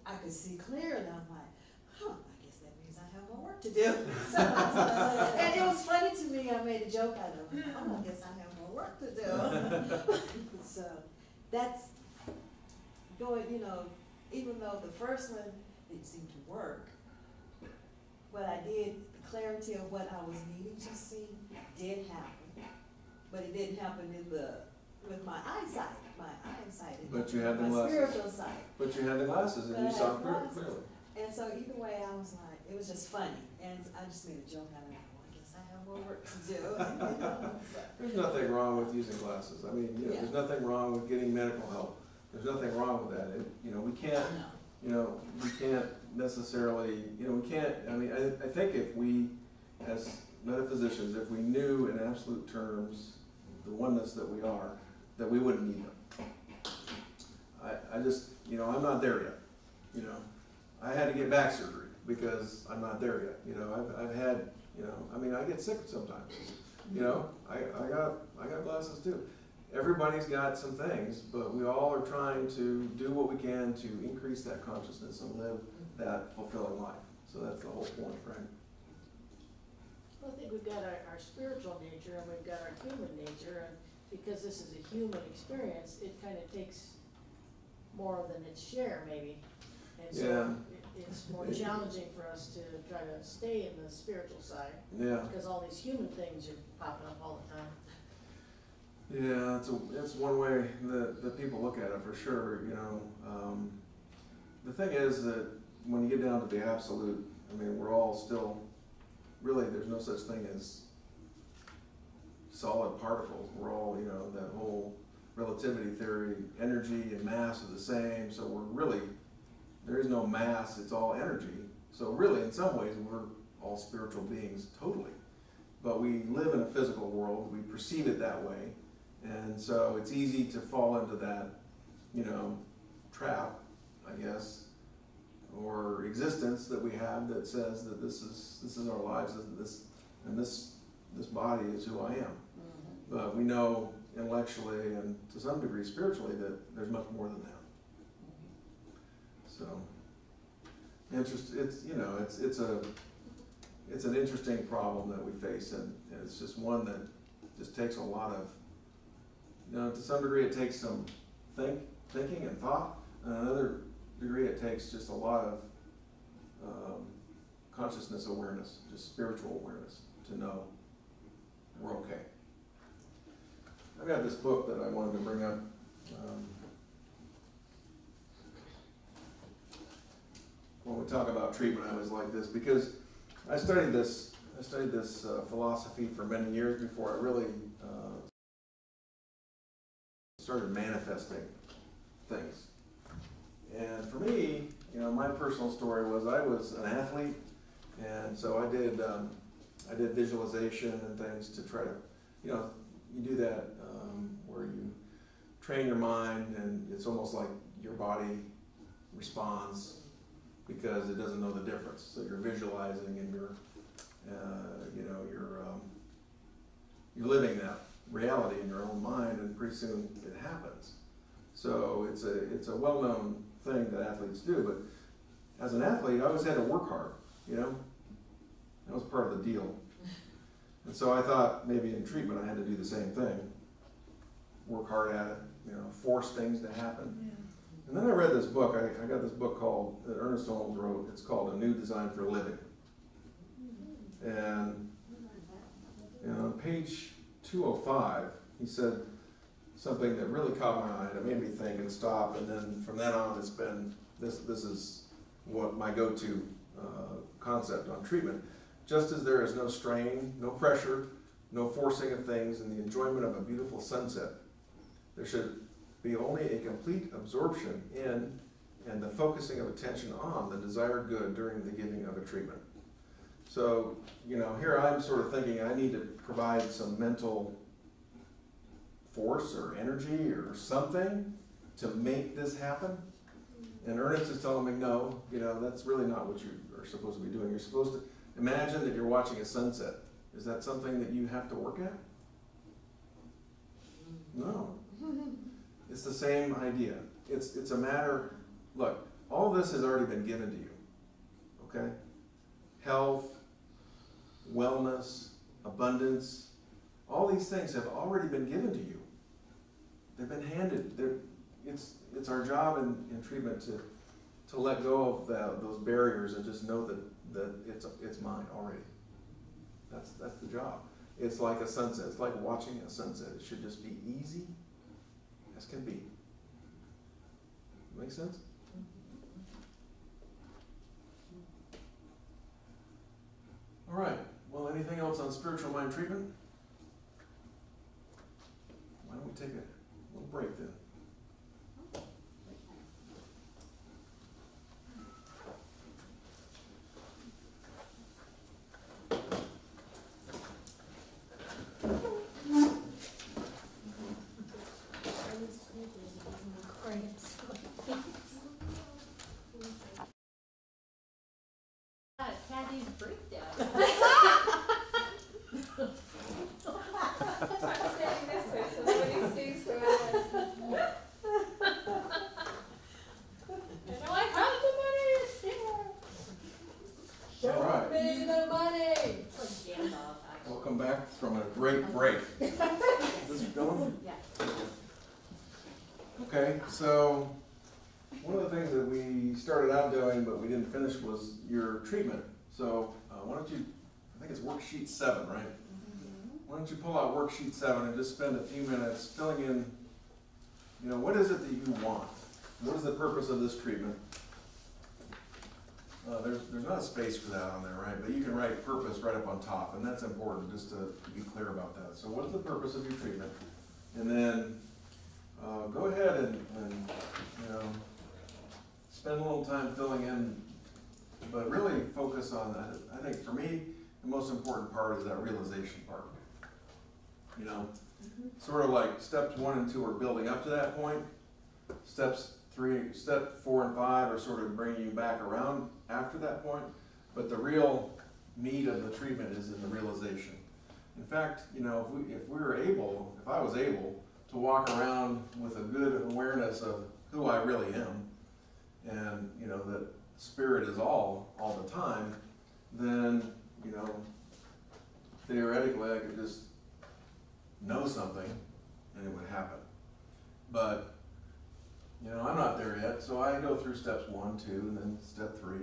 I could see clear and I'm like, huh, I guess that means I have more work to do. So, and it was funny to me, I made a joke out of it. Oh, I guess I have more work to do. so that's going, you know, even though the first one didn't seem to work, what I did, the clarity of what I was needing to see did happen. But it didn't happen in the, with my eyesight, my eyesight. But you had the my glasses. spiritual sight. but you had the glasses and But you I saw clearly. And so either way, I was like, it was just funny. And I just made a joke out of it. Well, I guess I have more work to do. You know. There's nothing wrong with using glasses. I mean, you know, there's nothing wrong with getting medical help. There's nothing wrong with that. It, you know, we can't, you know, we can't necessarily, you know, we can't, I mean, I, I think if we, as metaphysicians, if we knew in absolute terms the oneness that we are, that we wouldn't need them. I, I just, you know, I'm not there yet, you know. I had to get back surgery because I'm not there yet, you know, I've, I've had, you know, I mean, I get sick sometimes, you know, I, I got, I got glasses too. Everybody's got some things, but we all are trying to do what we can to increase that consciousness and live that fulfilling life. So that's the whole point, right? Well, I think we've got our, our spiritual nature and we've got our human nature, and because this is a human experience, it kind of takes more than its share, maybe. And so Yeah. it, it's more It- challenging for us to try to stay in the spiritual side, Yeah. because all these human things are popping up all the time. Yeah, it's a, it's one way that, that people look at it for sure, you know. Um, the thing is that when you get down to the absolute, I mean, we're all still, really, there's no such thing as solid particles. We're all, you know, that whole relativity theory, energy and mass are the same, so we're really, there is no mass, it's all energy. So really, in some ways, we're all spiritual beings, totally. But we live in a physical world, we perceive it that way, and so it's easy to fall into that, you know, trap, I guess, or existence that we have that says that this is this is our lives, and this and this this body is who I am. Mm-hmm. But we know intellectually and to some degree spiritually that there's much more than that. Mm-hmm. So, interest. It's you know it's it's a it's an interesting problem that we face, and, and it's just one that just takes a lot of you know, to some degree, it takes some think, thinking and thought. And another degree, it takes just a lot of um, consciousness awareness, just spiritual awareness to know we're okay. I've got this book that I wanted to bring up. Um, when we talk about treatment, I always like this because I studied this. I studied this uh, philosophy for many years before I really uh, started manifesting things. For me, you know, my personal story was I was an athlete, and so I did um, I did visualization and things to try to, you know, you do that um, where you train your mind, and it's almost like your body responds because it doesn't know the difference. So you're visualizing and you're, uh, you know, you're um, you're living that reality in your own mind, and pretty soon it happens. So it's a it's a well known thing that athletes do. But as an athlete, I always had to work hard. You know, that was part of the deal. And so I thought maybe in treatment I had to do the same thing. Work hard at it. You know, force things to happen. And then I read this book. I, I got this book called that Ernest Holmes wrote. It's called A New Design for Living. Mm-hmm. And, and on page 205, he said something that really caught my eye. It made me think and stop. And then from then on, it's been this. This is what my go-to uh, concept on treatment. Just as there is no strain, no pressure, no forcing of things, and the enjoyment of a beautiful sunset, there should be only a complete absorption in and the focusing of attention on the desired good during the giving of a treatment. So, you know, here I'm sort of thinking I need to provide some mental force or energy or something to make this happen. And Ernest is telling me, no, you know, that's really not what you are supposed to be doing. You're supposed to imagine that you're watching a sunset. Is that something that you have to work at? No. It's the same idea. It's, it's a matter, look, all this has already been given to you. Okay? Health, wellness, abundance, all these things have already been given to you. They've been handed. They're, it's, it's our job in, in treatment to, to let go of that, those barriers and just know that, that it's, it's mine already. That's, that's the job. It's like a sunset. It's like watching a sunset. It should just be easy as can be. Make sense? All right. Well, anything else on spiritual mind treatment? Why don't we take a little break then? back from a great break. This is going? Yeah. Okay, so, one of the things that we started out doing, but we didn't finish, was your treatment. So, uh, why don't you, I think it's worksheet seven, right? Why don't you pull out worksheet seven and just spend a few minutes filling in, you know, what is it that you want? What is the purpose of this treatment? Uh, there's, there's not a space for that on there, right? But you can write purpose right up on top, and that's important, just to be clear about that. So what's the purpose of your treatment? And then, uh, go ahead and, and, you know, spend a little time filling in, but really focus on, I, I think for me, the most important part is that realization part. You know, mm-hmm. sort of like steps one and two are building up to that point. Steps three, step four and five are sort of bringing you back around after that point. But the real meat of the treatment is in the realization. In fact, you know, if we, if we were able, if I was able to walk around with a good awareness of who I really am, and, you know, that spirit is all, all the time, then, you know, theoretically, I could just know something and it would happen. But, you know, I'm not there yet, so I go through steps one, two, and then step three,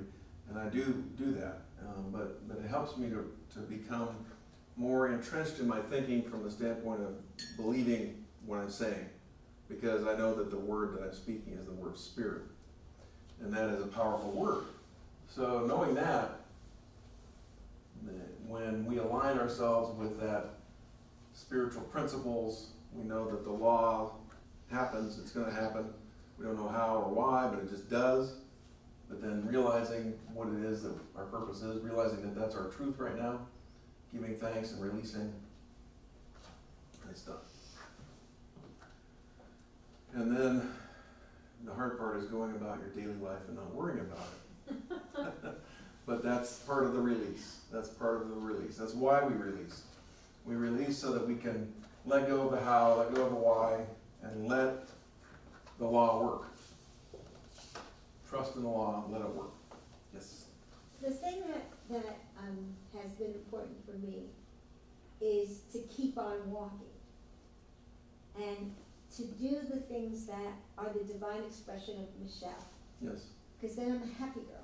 and I do do that. Um, but, but it helps me to, to become more entrenched in my thinking from the standpoint of believing what I'm saying. Because I know that the word that I'm speaking is the word spirit. And that is a powerful word. So knowing that, when we align ourselves with that spiritual principles, we know that the law happens, it's gonna happen. We don't know how or why, but it just does. But then realizing what it is that our purpose is, realizing that that's our truth right now, giving thanks and releasing, it's done. And then the hard part is going about your daily life and not worrying about it. But that's part of the release. That's part of the release. That's why we release. We release so that we can let go of the how, let go of the why, and let the law work. Trust in the law, let it work. Yes. The thing that, that, um, has been important for me is to keep on walking. And to do the things that are the divine expression of Michelle, Yes. cause then I'm a happy girl.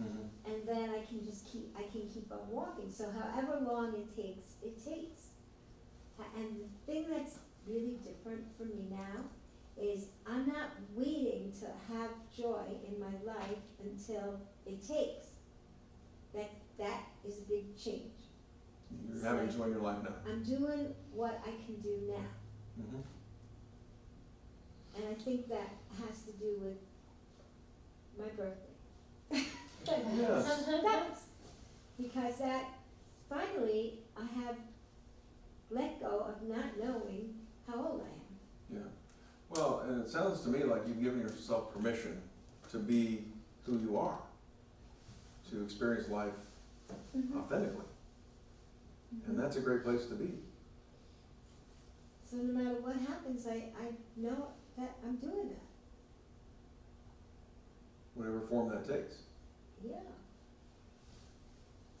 Mhm. And then I can just keep, I can keep on walking, so however long it takes, it takes. And the thing that's really different for me now is I'm not waiting to have joy in my life until it takes. That, that is a big change. You're having joy in your life now. I'm doing what I can do now, Mhm. and I think that has to do with my birthday. Yes. Because that, finally, I have let go of not knowing how old I am. Yeah. Well, and it sounds to me like you've given yourself permission to be who you are, to experience life mm-hmm. authentically. And mm-hmm. that's a great place to be. So no matter what happens, I, I know that I'm doing that, whatever form that takes. Yeah.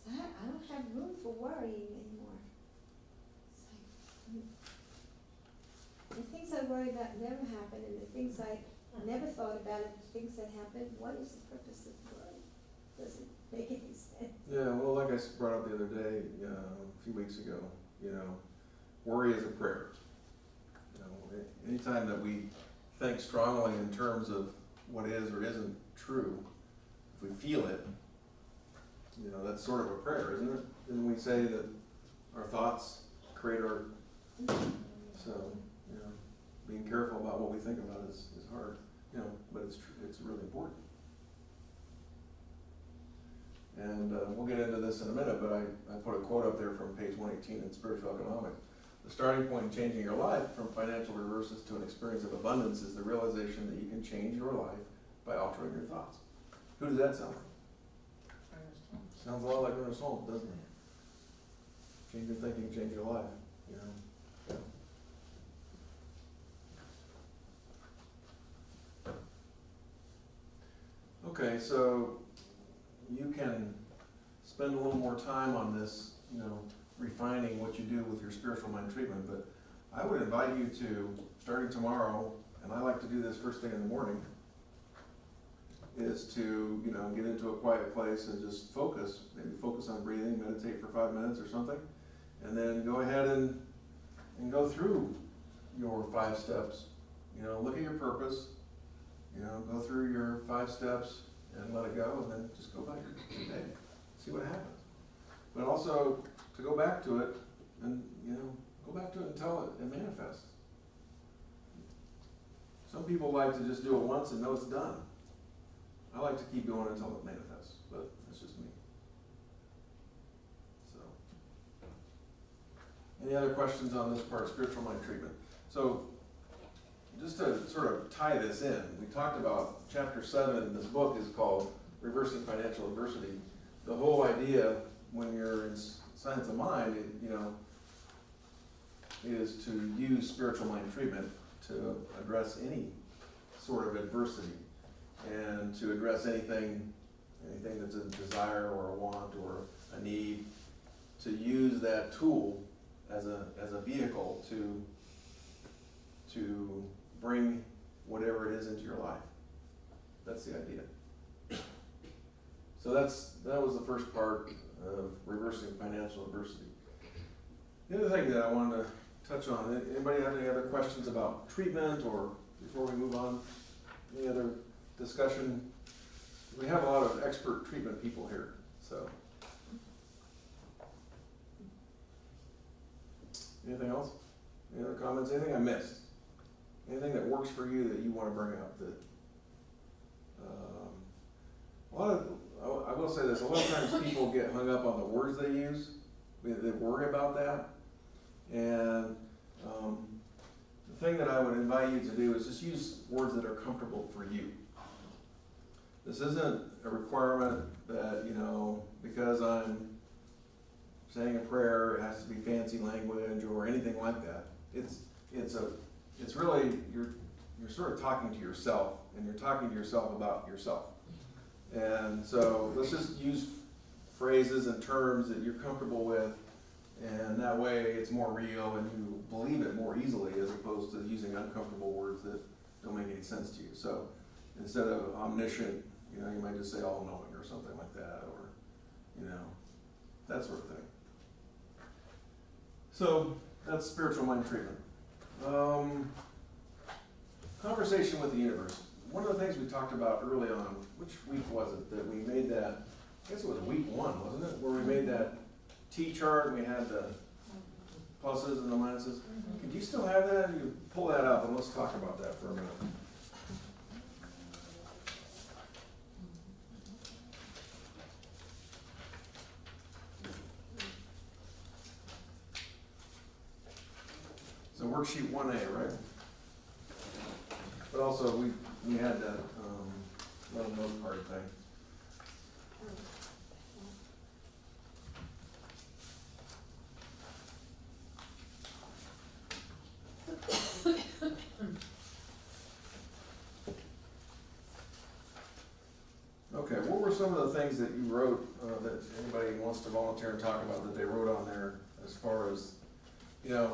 So I, I don't have room for worrying anymore. Like, mm. The things I worry about never happen, and the things I never thought about, and the things that happen, what is the purpose of worry? Does it make any sense. Yeah, well, like I brought up the other day, uh, a few weeks ago, you know, worry is a prayer. You know, anytime that we think strongly in terms of what is or isn't true, we feel it, you know, that's sort of a prayer, isn't it? Didn't we say that our thoughts create our, so, you know, being careful about what we think about is, is hard, you know, but it's, it's really important. And uh, we'll get into this in a minute, but I, I put a quote up there from page one eighteen in Spiritual Economics. The starting point in changing your life from financial reverses to an experience of abundance is the realization that you can change your life by altering your thoughts. Who does that sound like? Sounds a lot like Ernest Holmes, doesn't it? Change your thinking, change your life, you know? Okay, so you can spend a little more time on this, you know, refining what you do with your spiritual mind treatment, but I would invite you to, starting tomorrow, and I like to do this first thing in the morning, is to, you know, get into a quiet place and just focus, maybe focus on breathing, meditate for five minutes or something, and then go ahead and, and go through your five steps. You know, look at your purpose, you know, go through your five steps and let it go, and then just go back your day, see what happens. But also to go back to it and, you know, go back to it until it, it manifests. Some people like to just do it once and know it's done. I like to keep going until it manifests, but that's just me. So. Any other questions on this part, spiritual mind treatment? So, just to sort of tie this in, we talked about chapter seven this book is called Reversing Financial Adversity. The whole idea when you're in science of mind, you know, is to use spiritual mind treatment to address any sort of adversity and to address anything, anything that's a desire or a want or a need, to use that tool as a, as a vehicle to, to bring whatever it is into your life. That's the idea. So that's, that was the first part of reversing financial adversity. The other thing that I wanted to touch on, anybody have any other questions about treatment or before we move on? Any other discussion? We have a lot of expert treatment people here, so. Anything else? Any other comments? Anything I missed? Anything that works for you that you wanna bring up that? um, A lot of, I- will say this, a lot of times people get hung up on the words they use, they, they worry about that. And, um, the thing that I would invite you to do is just use words that are comfortable for you. This isn't a requirement that, you know, because I'm saying a prayer, it has to be fancy language or anything like that. It's, it's a, it's really, you're, you're sort of talking to yourself, and you're talking to yourself about yourself. And so, let's just use phrases and terms that you're comfortable with, and that way it's more real and you believe it more easily as opposed to using uncomfortable words that don't make any sense to you. So, instead of omniscient, you know, you might just say all knowing or something like that, or, you know, that sort of thing. So, that's spiritual mind treatment. Um, conversation with the universe. One of the things we talked about early on, which week was it, that we made that, I guess it was week one, wasn't it? Where we made that T chart and we had the pluses and the minuses. Could you still have that? You pull that up and let's talk about that for a minute. So worksheet one A, right? But also, we, we had that, um, little note card thing. Okay, what were some of the things that you wrote, uh, that anybody wants to volunteer and talk about that they wrote on there as far as, you know,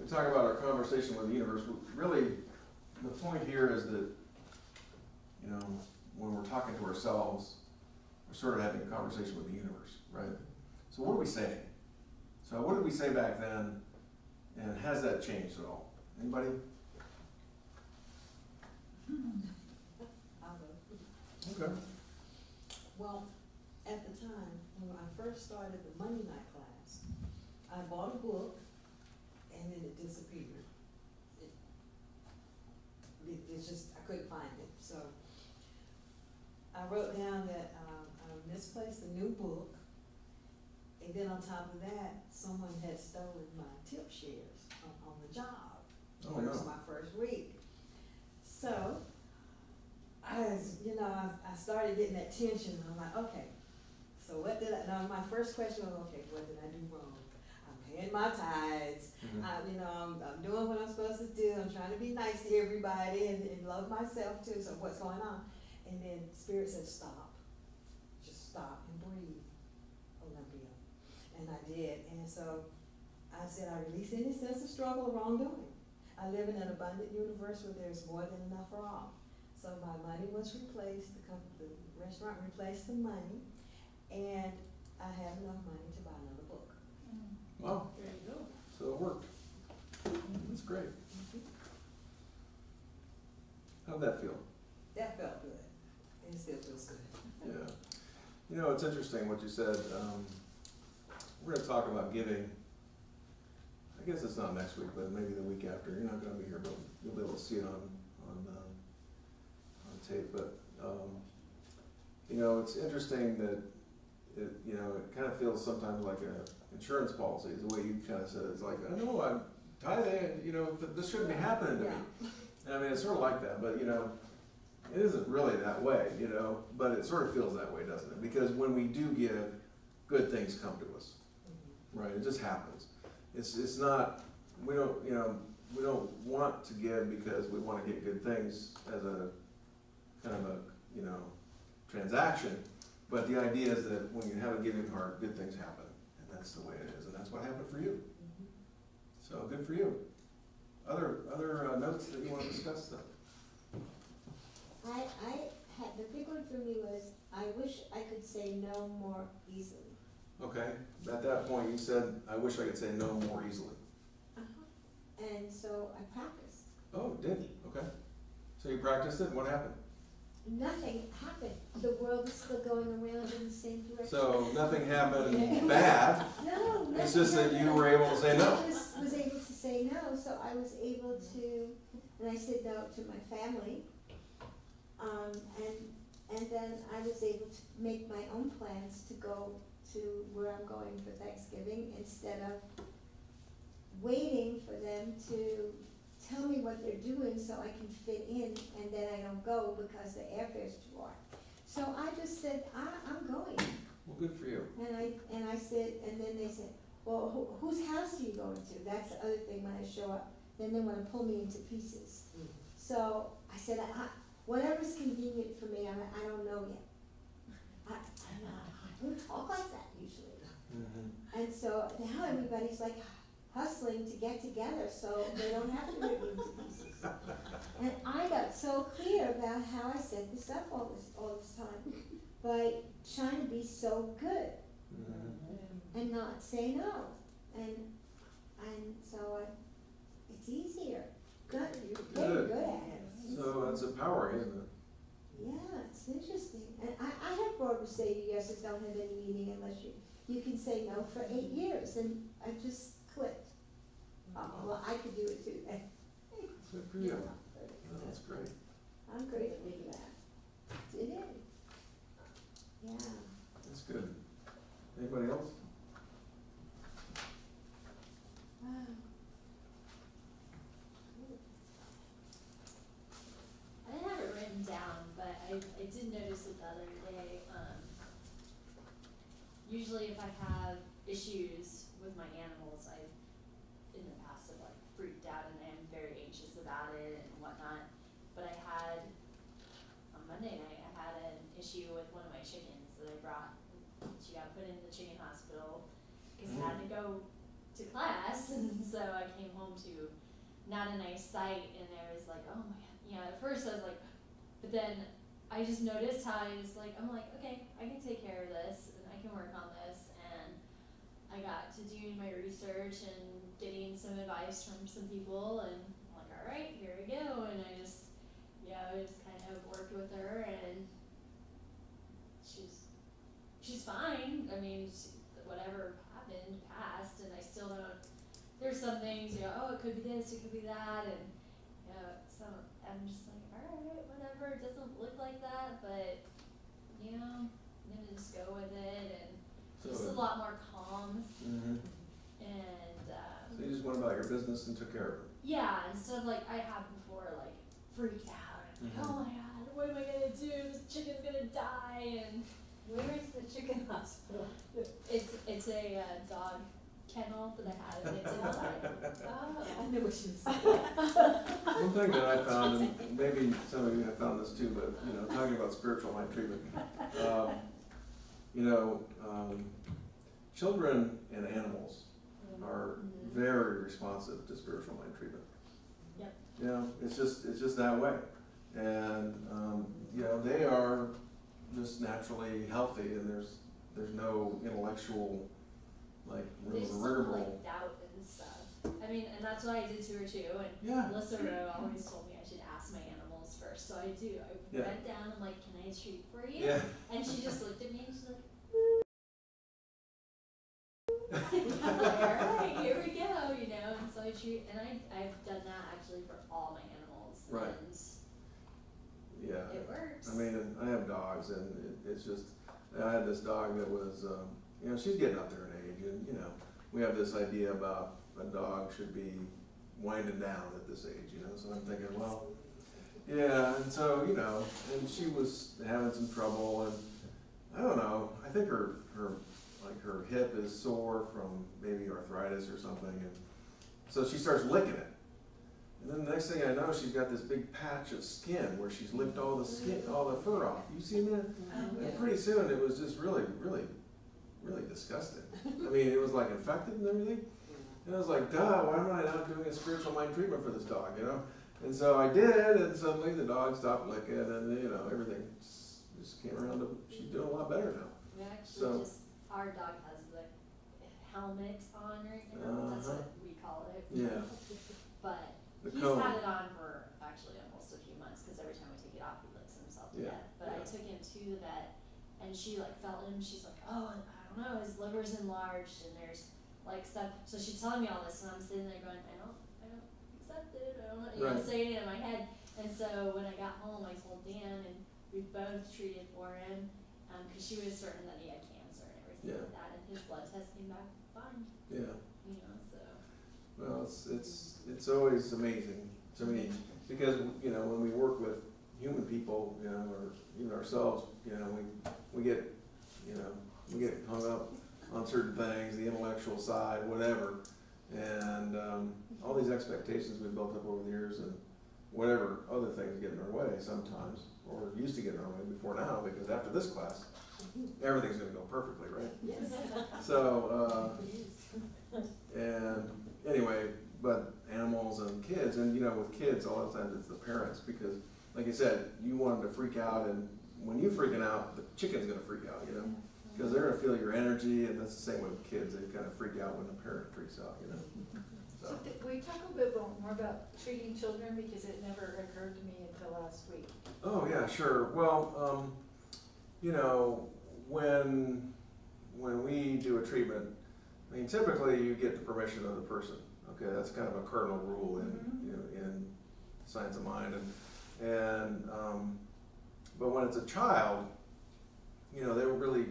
we talk about our conversation with the universe, but really, the point here is that, you know, when we're talking to ourselves, we're sort of having a conversation with the universe, right? So what are we saying? So what did we say back then, and has that changed at all? Anybody? Okay. Well, at the time, when I first started the Monday night class, I bought a book and then it disappeared. It, it, it's just, I couldn't find it, so I wrote down that, um, I misplaced the new book. And then on top of that, someone had stolen my tip shares on, on the job. Oh, It was no. my first week. So, I was, you know, I, I started getting that tension, I'm like, okay, so what did I, now my first question was, okay, what did I do wrong? Paying my tithes, Mhm. I, you know, I'm, I'm doing what I'm supposed to do, I'm trying to be nice to everybody and, and love myself too, so what's going on? And then Spirit said, stop, just stop and breathe, Olympia. And I did, and so I said, I release any sense of struggle or wrongdoing. I live in an abundant universe where there's more than enough for all. So my money was replaced, the com- the restaurant replaced the money, and I have enough money to buy another. Wow, There you go. so it worked. That's great. How'd that feel? That felt good, it still feels good. Yeah. You know, it's interesting what you said. Um, we're gonna talk about giving. I guess it's not next week, but maybe the week after. You're not gonna be here, but you'll be able to see it on, on, um, on tape. But, um, you know, it's interesting that it, you know, it kind of feels sometimes like a insurance policy, is the way you kind of said it. It's like, I know, I'm tithing, you know, this shouldn't be happening to me. And I mean, it's sort of like that, but you know, it isn't really that way, you know, but it sort of feels that way, doesn't it? Because when we do give, good things come to us, mm-hmm. right? It just happens. It's, it's not, we don't, you know, we don't want to give because we wanna get good things as a, kind of a, you know, transaction. But the idea is that when you have a giving heart, good things happen, that's the way it is, and that's what happened for you. So, good for you. Other, other uh, notes that you wanna discuss though? I, I had, the big one for me was, I wish I could say no more easily. Okay, at that point, you said, I wish I could say no more easily. Uh huh. And so I practiced. Oh, did, okay. So you practiced it, what happened? Nothing happened. The world is still going around in the same direction. So nothing happened bad, No, nothing it's just that you happened. were able to say no. I was, was able to say no, so I was able to, and I said no to my family. Um, and, and then I was able to make my own plans to go to where I'm going for Thanksgiving instead of waiting for them to tell me what they're doing so I can fit in and then I don't go because the airfare's too high. So I just said, I, I'm going. Well, good for you. And I, and I said, and then they said, well, who, whose house are you going to? That's the other thing when I show up. Then they wanna pull me into pieces. Hmm. So I said, I, whatever's convenient for me, I, I don't know yet. I, I'm not, I don't talk like that usually. Mm-hmm. And so now everybody's like hustling to get together so they don't have to rip me into pieces. And I got so clear about how I set this up all this, all this time by trying to be so good Mhm. and not say no. And, and so I, it's easier. Good, getting Good. good at it. So that's a power, isn't it? Yeah, it's interesting. And I, I have brought Mercedes yeses don't have any meaning unless you, you can say no for eight years and I just clicked. Oh, well, I could do it too then. Good for you. Oh, That's great. I'm grateful for that. It is. Yeah. That's good. Anybody else? Wow. I didn't have it written down, but I, I did notice it the other day, um, usually if I have issues with my animals, I, in the past have like freaked out and am very anxious about it and whatnot. But I had, on Monday night, I had an issue with one of my chickens that I brought, she got put in the chicken hospital, cause I had to go to class, and so I came home to not a nice sight, and I was like, oh my god, know, at first I was like, but then I just noticed how I was like, I'm like, okay, I can take care of this, and I can work on this, and I got to doing my research and getting some advice from some people, and I'm like, all right, here we go, and I just, know, I just kind of worked with her, and she's, she's fine, I mean, she, whatever happened passed, and I still don't, there's some things, you know, oh, it could be this, it could be that, and, you know, so I'm just like, alright, whatever, it doesn't look like that, but, you know, I'm gonna just go with it, and just a lot more calm, mhm. and, um, so you just went about your business and took care of it. yeah, instead of like I have before, like freaked out. I'm like, Mhm. oh my god, what am I gonna do? This chicken's gonna die, and Where is the chicken hospital? it's it's a uh, dog kennel that I have, and it's inside. Oh. I knew what she was saying. One thing that I found, and maybe some of you have found this too, but, you know, talking about spiritual mind treatment, um, you know, um, children and animals are Mhm. very responsive to spiritual mind treatment. Yep. You know, it's just, it's just that way. And, um, you know, they are just naturally healthy and there's, there's no intellectual, like, They just don't have, rigmarole. like doubt and stuff. I mean, and that's what I did to her too. And Yeah, Melissa Rowe always told me I should ask my animals first, so I do. I Yeah. went down. I'm like, "Can I treat for you?" yeah, And she just looked at me and she's like, like, all right, here we go, you know. And so I treat, and I I've done that actually for all my animals, Right. and yeah. it works. I mean, I have dogs, and it, it's just, I had this dog that was, um, you know, she's getting up there in age, and you know, we have this idea about a dog should be winding down at this age, you know. So I'm thinking, well, yeah, and so you know, and she was having some trouble, and I don't know. I think her her like her hip is sore from maybe arthritis or something, and so she starts licking it. And then the next thing I know, she's got this big patch of skin where she's licked all the skin, all the fur off. You seen that? Oh, and pretty soon it was just really, really, really disgusting. I mean, it was like infected and everything. And I was like, duh, why am I not doing a spiritual mind treatment for this dog, you know? And so I did, and suddenly the dog stopped licking, and you know, everything just just came around to, she's doing a lot better now. Yeah, actually so- just our dog has the helmet on right now. That's Uh-huh. what we call it. Yeah. But The he's cone. had it on for actually almost a few months because every time we take it off, he licks himself to Yeah, death. But I took him to the vet, and she like felt him. She's like, "Oh, don't know, his liver's enlarged, and there's like stuff." So she's telling me all this, and I'm sitting there going, "I don't, I don't accept it. I don't, know," you know, Right. saying it in my head." And so when I got home, I told Dan, and we both treated for him um, because she was certain that he had cancer and everything Yeah. like that, and his blood test came back fine. Yeah. You know, so. Well, it's, it's, it's always amazing to me, because, you know, when we work with human people, you know, or even ourselves, you know, we, we get, you know, we get hung up on certain things, the intellectual side, whatever. And, um, all these expectations we've built up over the years and whatever other things get in our way sometimes, or used to get in our way before now, because after this class, everything's gonna go perfectly, right? Yes. So, uh, and anyway, but animals and kids, and you know, with kids, a lot of times it's the parents because, like I said, you want them to freak out, and when you're freaking out, the chicken's gonna freak out, you know, because they're gonna feel your energy, and that's the same way with kids. They kind of freak out when the parent freaks out, you know. So So, th- will talk a bit more more about treating children, because it never occurred to me until last week. oh yeah, sure. Well, um, you know, when when we do a treatment, I mean, typically you get the permission of the person. Okay, that's kind of a cardinal rule in you know in science of mind, and and um, but when it's a child, you know, they really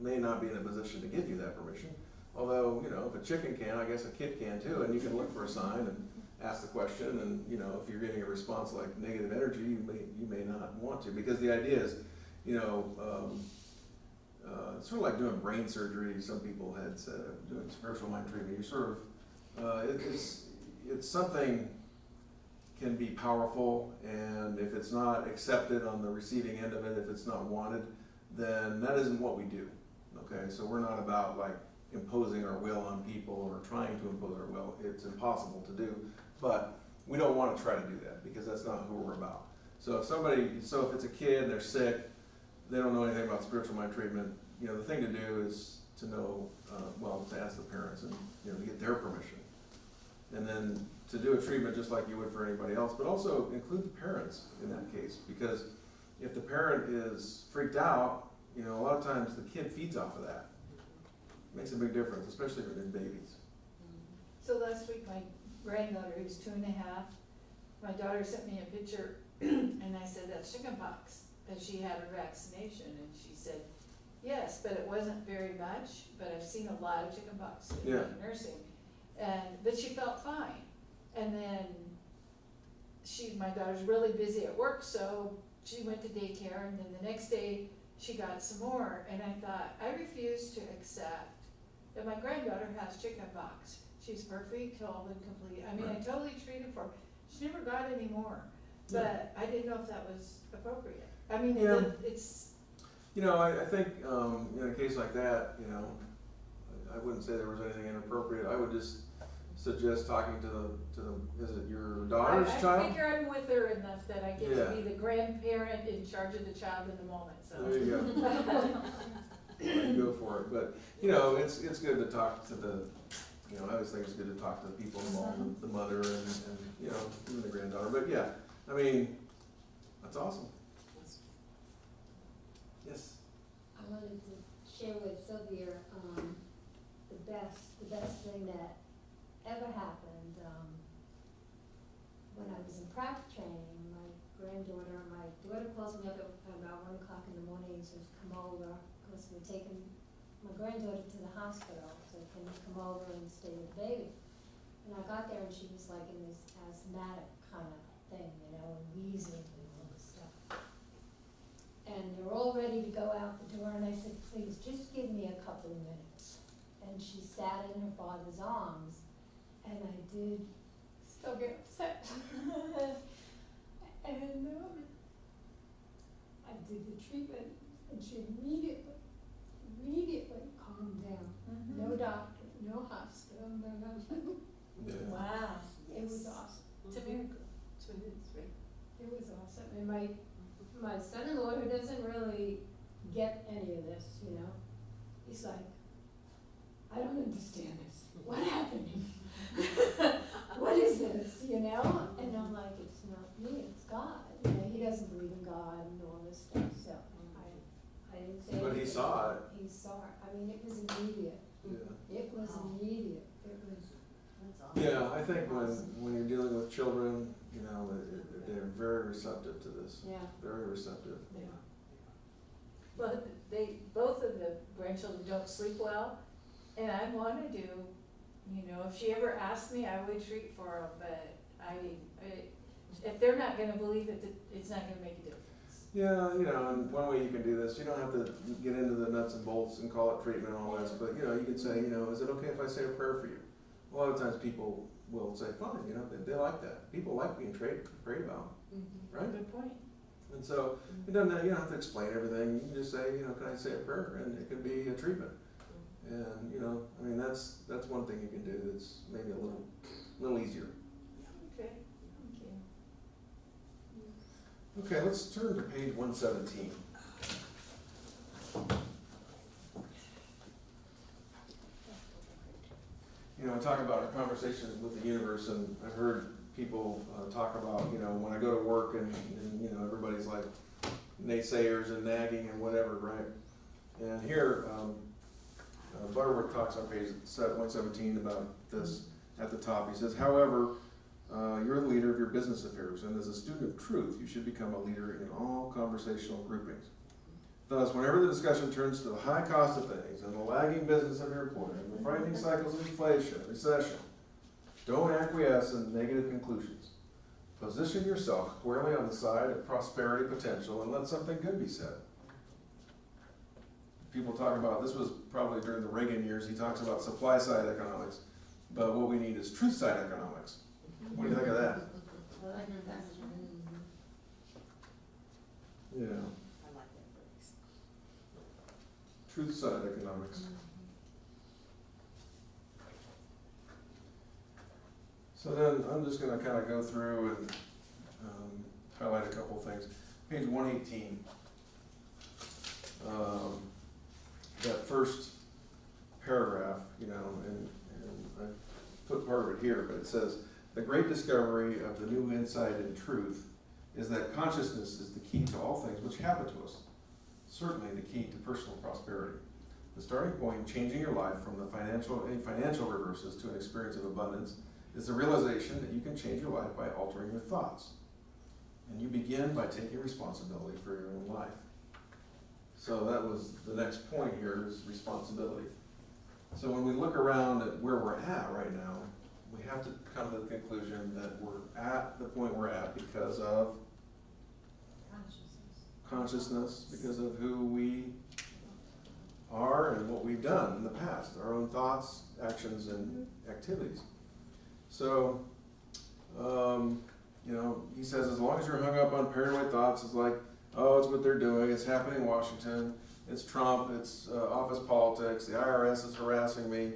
may not be in a position to give you that permission. Although, you know, if a chicken can, I guess a kid can too, and you can look for a sign and ask the question, and you know, if you're getting a response like negative energy, you may you may not want to, because the idea is, you know, um, uh, sort of like doing brain surgery. Some people had said doing spiritual mind treatment. You're sort of uh, it, it's it's something can be powerful, and if it's not accepted on the receiving end of it, if it's not wanted, then that isn't what we do. Okay, so we're not about like imposing our will on people or trying to impose our will. It's impossible to do, but we don't want to try to do that because that's not who we're about. So if somebody, so if it's a kid they're sick, they don't know anything about spiritual mind treatment, you know, the thing to do is to know, uh, well, to ask the parents and, you know, to get their permission. And then to do a treatment just like you would for anybody else, but also include the parents in that case, because if the parent is freaked out, you know, a lot of times the kid feeds off of that. Makes a big difference, especially in babies. So last week, my granddaughter, who's two and a half, my daughter sent me a picture, and I said, that's chickenpox, and she had her vaccination, and she said, yes, but it wasn't very much, but I've seen a lot of chickenpox in Yeah. nursing. And, but she felt fine, and then she, my daughter's really busy at work, so she went to daycare, and then the next day, she got some more, and I thought, I refuse to accept that my granddaughter has chickenpox. She's perfect, whole and complete. I mean, I totally treated for her. She never got any more, Yeah. but I didn't know if that was appropriate. I mean, Yeah. it- it's, You know, I, I think, um, in a case like that, you know, I wouldn't say there was anything inappropriate, I would just suggest talking to the, to the, is it your daughter's I, I child? figure I'm with her enough that I get Yeah. to be the grandparent in charge of the child in the moment, so. There you go. Well, you go for it, but, you know, it's, it's good to talk to the, you know, I always think it's good to talk to the people involved, the mother and, and, you know, even the granddaughter, but yeah, I mean, that's awesome. Yes, I wanted to share with Sylvia, um, the best, the best thing that ever happened, um, when I was in practice training, my granddaughter, my daughter calls me up at about one o'clock in the morning and says, come over, because we're taking my granddaughter to the hospital, so can you come over and stay with the baby? And I got there and she was like in this asthmatic kind of thing, you know, and wheezing and all this stuff. And they're all ready to go out the door, and I said, please, just give me a couple of minutes. And she sat in her father's arms, and I did still get upset. and um, I did the treatment, and she immediately, immediately calmed down. No doctor, no hospital, no nothing. yeah, Wow, it was awesome. It's a miracle, it's what it is, right? It was awesome, and my, my son-in-law, who doesn't really get any of this, you know, he's like, I don't understand this, what happened? What is this, you know? And I'm like, it's not me, it's God, you know, he doesn't believe in God and all this stuff, so I, I didn't say But he saw it. He saw it, I mean, it was immediate, yeah. it was Wow. immediate, it was, awesome. Yeah, I think when, when you're dealing with children, you know, it- it- they're very receptive to this, yeah, very receptive. yeah. Well, they, both of the grandchildren don't sleep well, and I wanna do, you know, if she ever asked me, I would treat for them, but I, I, if they're not gonna believe it, it- it's not gonna make a difference. Yeah, you know, and one way you can do this, you don't have to get into the nuts and bolts and call it treatment and all this, but, you know, you can say, you know, is it okay if I say a prayer for you? A lot of times people will say, fine, you know, they, they like that. People like being prayed, prayed about, mm-hmm. right? Good point. And so, it doesn't, you don't have to explain everything, you can just say, you know, can I say a prayer, and it could be a treatment. And, you know, I mean, that's, that's one thing you can do that's maybe a little, little easier. Okay. Okay, let's turn to page one seventeen. You know, I talk about our conversations with the universe, and I've heard people uh, talk about, you know, when I go to work and, and, you know, everybody's like naysayers and nagging and whatever, right? And here, um, uh, Butterworth talks on page one seventeen about this at the top. He says, however, uh, you're the leader of your business affairs, and as a student of truth, you should become a leader in all conversational groupings. Thus, whenever the discussion turns to the high cost of things and the lagging business of your employer, and the frightening cycles of inflation, recession, don't acquiesce in negative conclusions. Position yourself squarely on the side of prosperity potential and let something good be said. People talk about, this was probably during the Reagan years, he talks about supply side economics, but what we need is truth side economics. What do you think of that? I like that. Yeah. I like that phrase. Truth side economics. So then, I'm just gonna kinda go through and, um, highlight a couple things. Page one eighteen. Um, that first paragraph, you know, and, and I put part of it here, but it says, the great discovery of the new insight and truth is that consciousness is the key to all things which happen to us. Certainly the key to personal prosperity. The starting point in changing your life from the financial, any financial reverses to an experience of abundance is the realization that you can change your life by altering your thoughts. And you begin by taking responsibility for your own life. So that was the next point here is responsibility. So when we look around at where we're at right now, we have to come to the conclusion that we're at the point we're at because of consciousness, because of who we are and what we've done in the past, our own thoughts, actions, and activities. So, um, you know, he says as long as you're hung up on paranoid thoughts, it's like, oh, it's what they're doing, it's happening in Washington, it's Trump, it's uh, office politics, the IRS is harassing me,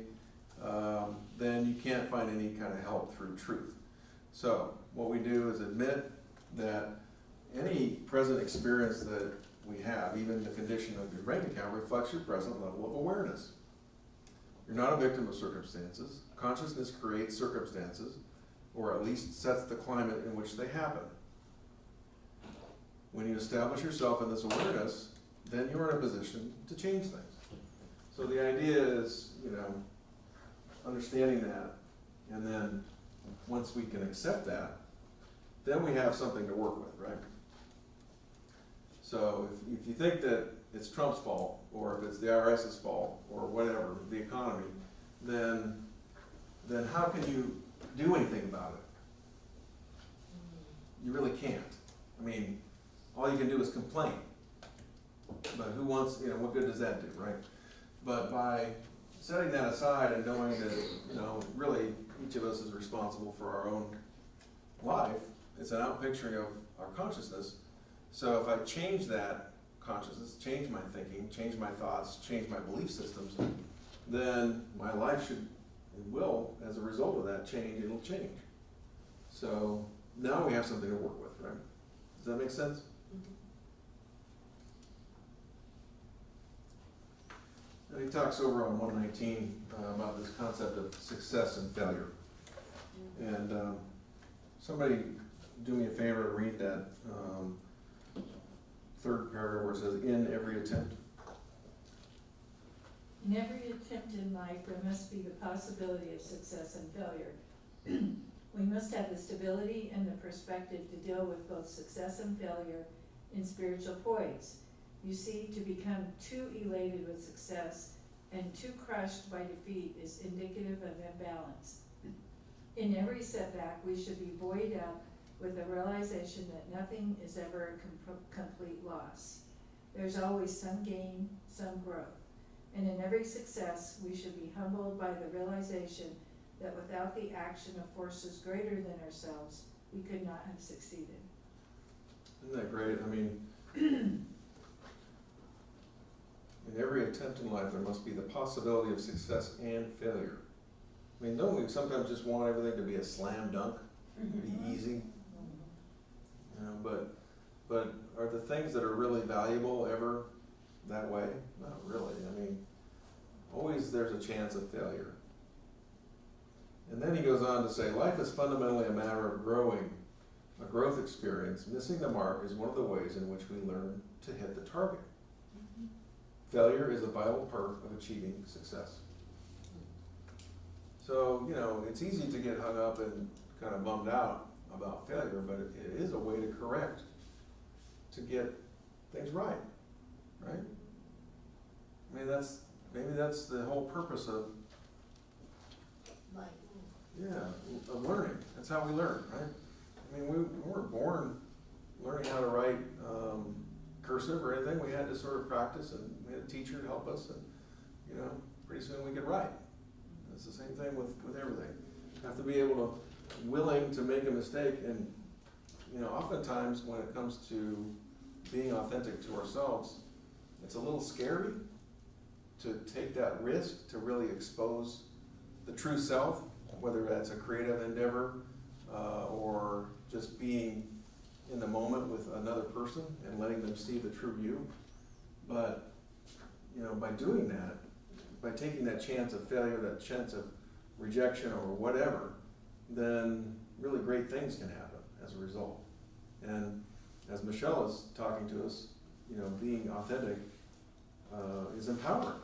um, then you can't find any kind of help through truth. So what we do is admit that any present experience that we have, even the condition of your bank account, reflects your present level of awareness. You're not a victim of circumstances. Consciousness creates circumstances, or at least sets the climate in which they happen. When you establish yourself in this awareness, then you're in a position to change things. So the idea is, you know, understanding that, and then once we can accept that, then we have something to work with, right? So if, if you think that it's Trump's fault, or if it's the IRS's fault, or whatever, the economy, then, then how can you do anything about it? You really can't. I mean, all you can do is complain. But who wants, you know, what good does that do, right? But by setting that aside and knowing that, you know, really each of us is responsible for our own life, it's an outpicturing of our consciousness. So if I change that consciousness, change my thinking, change my thoughts, change my belief systems, then my life should, and will, as a result of that change, it'll change. So now we have something to work with, right? Does that make sense? And he talks over on one nineteen uh, about this concept of success and failure. And um, somebody do me a favor and read that um, third paragraph where it says, "In every attempt." In every attempt in life, there must be the possibility of success and failure. We must have the stability and the perspective to deal with both success and failure in spiritual poise. You see, to become too elated with success and too crushed by defeat is indicative of imbalance. In every setback, we should be buoyed up with the realization that nothing is ever a com- complete loss. There's always some gain, some growth. And in every success, we should be humbled by the realization that without the action of forces greater than ourselves, we could not have succeeded. Isn't that great? I mean, in every attempt in life, there must be the possibility of success and failure. I mean, don't we sometimes just want everything to be a slam dunk, mm-hmm. be easy? You know, but, but are the things that are really valuable ever that way? Not really. I mean, always there's a chance of failure. And then he goes on to say, life is fundamentally a matter of growing, a growth experience. Missing the mark is one of the ways in which we learn to hit the target. Failure is a vital part of achieving success. So, you know, it's easy to get hung up and kind of bummed out about failure, but it, is a way to correct, to get things right, right? I mean, that's, maybe that's the whole purpose of yeah, of learning. That's how we learn, right? I mean, we, we weren't born learning how to write um, cursive or anything. We had to sort of practice, and we had a teacher to help us, and you know, pretty soon we could write. It's the same thing with, with everything. You have to be able to, willing to make a mistake, and you know, oftentimes when it comes to being authentic to ourselves, it's a little scary to take that risk to really expose the true self, whether that's a creative endeavor uh, or just being in the moment with another person and letting them see the true you. But, you know, by doing that, by taking that chance of failure, that chance of rejection or whatever, then really great things can happen as a result. And as Michelle is talking to us, you know, being authentic uh, is empowering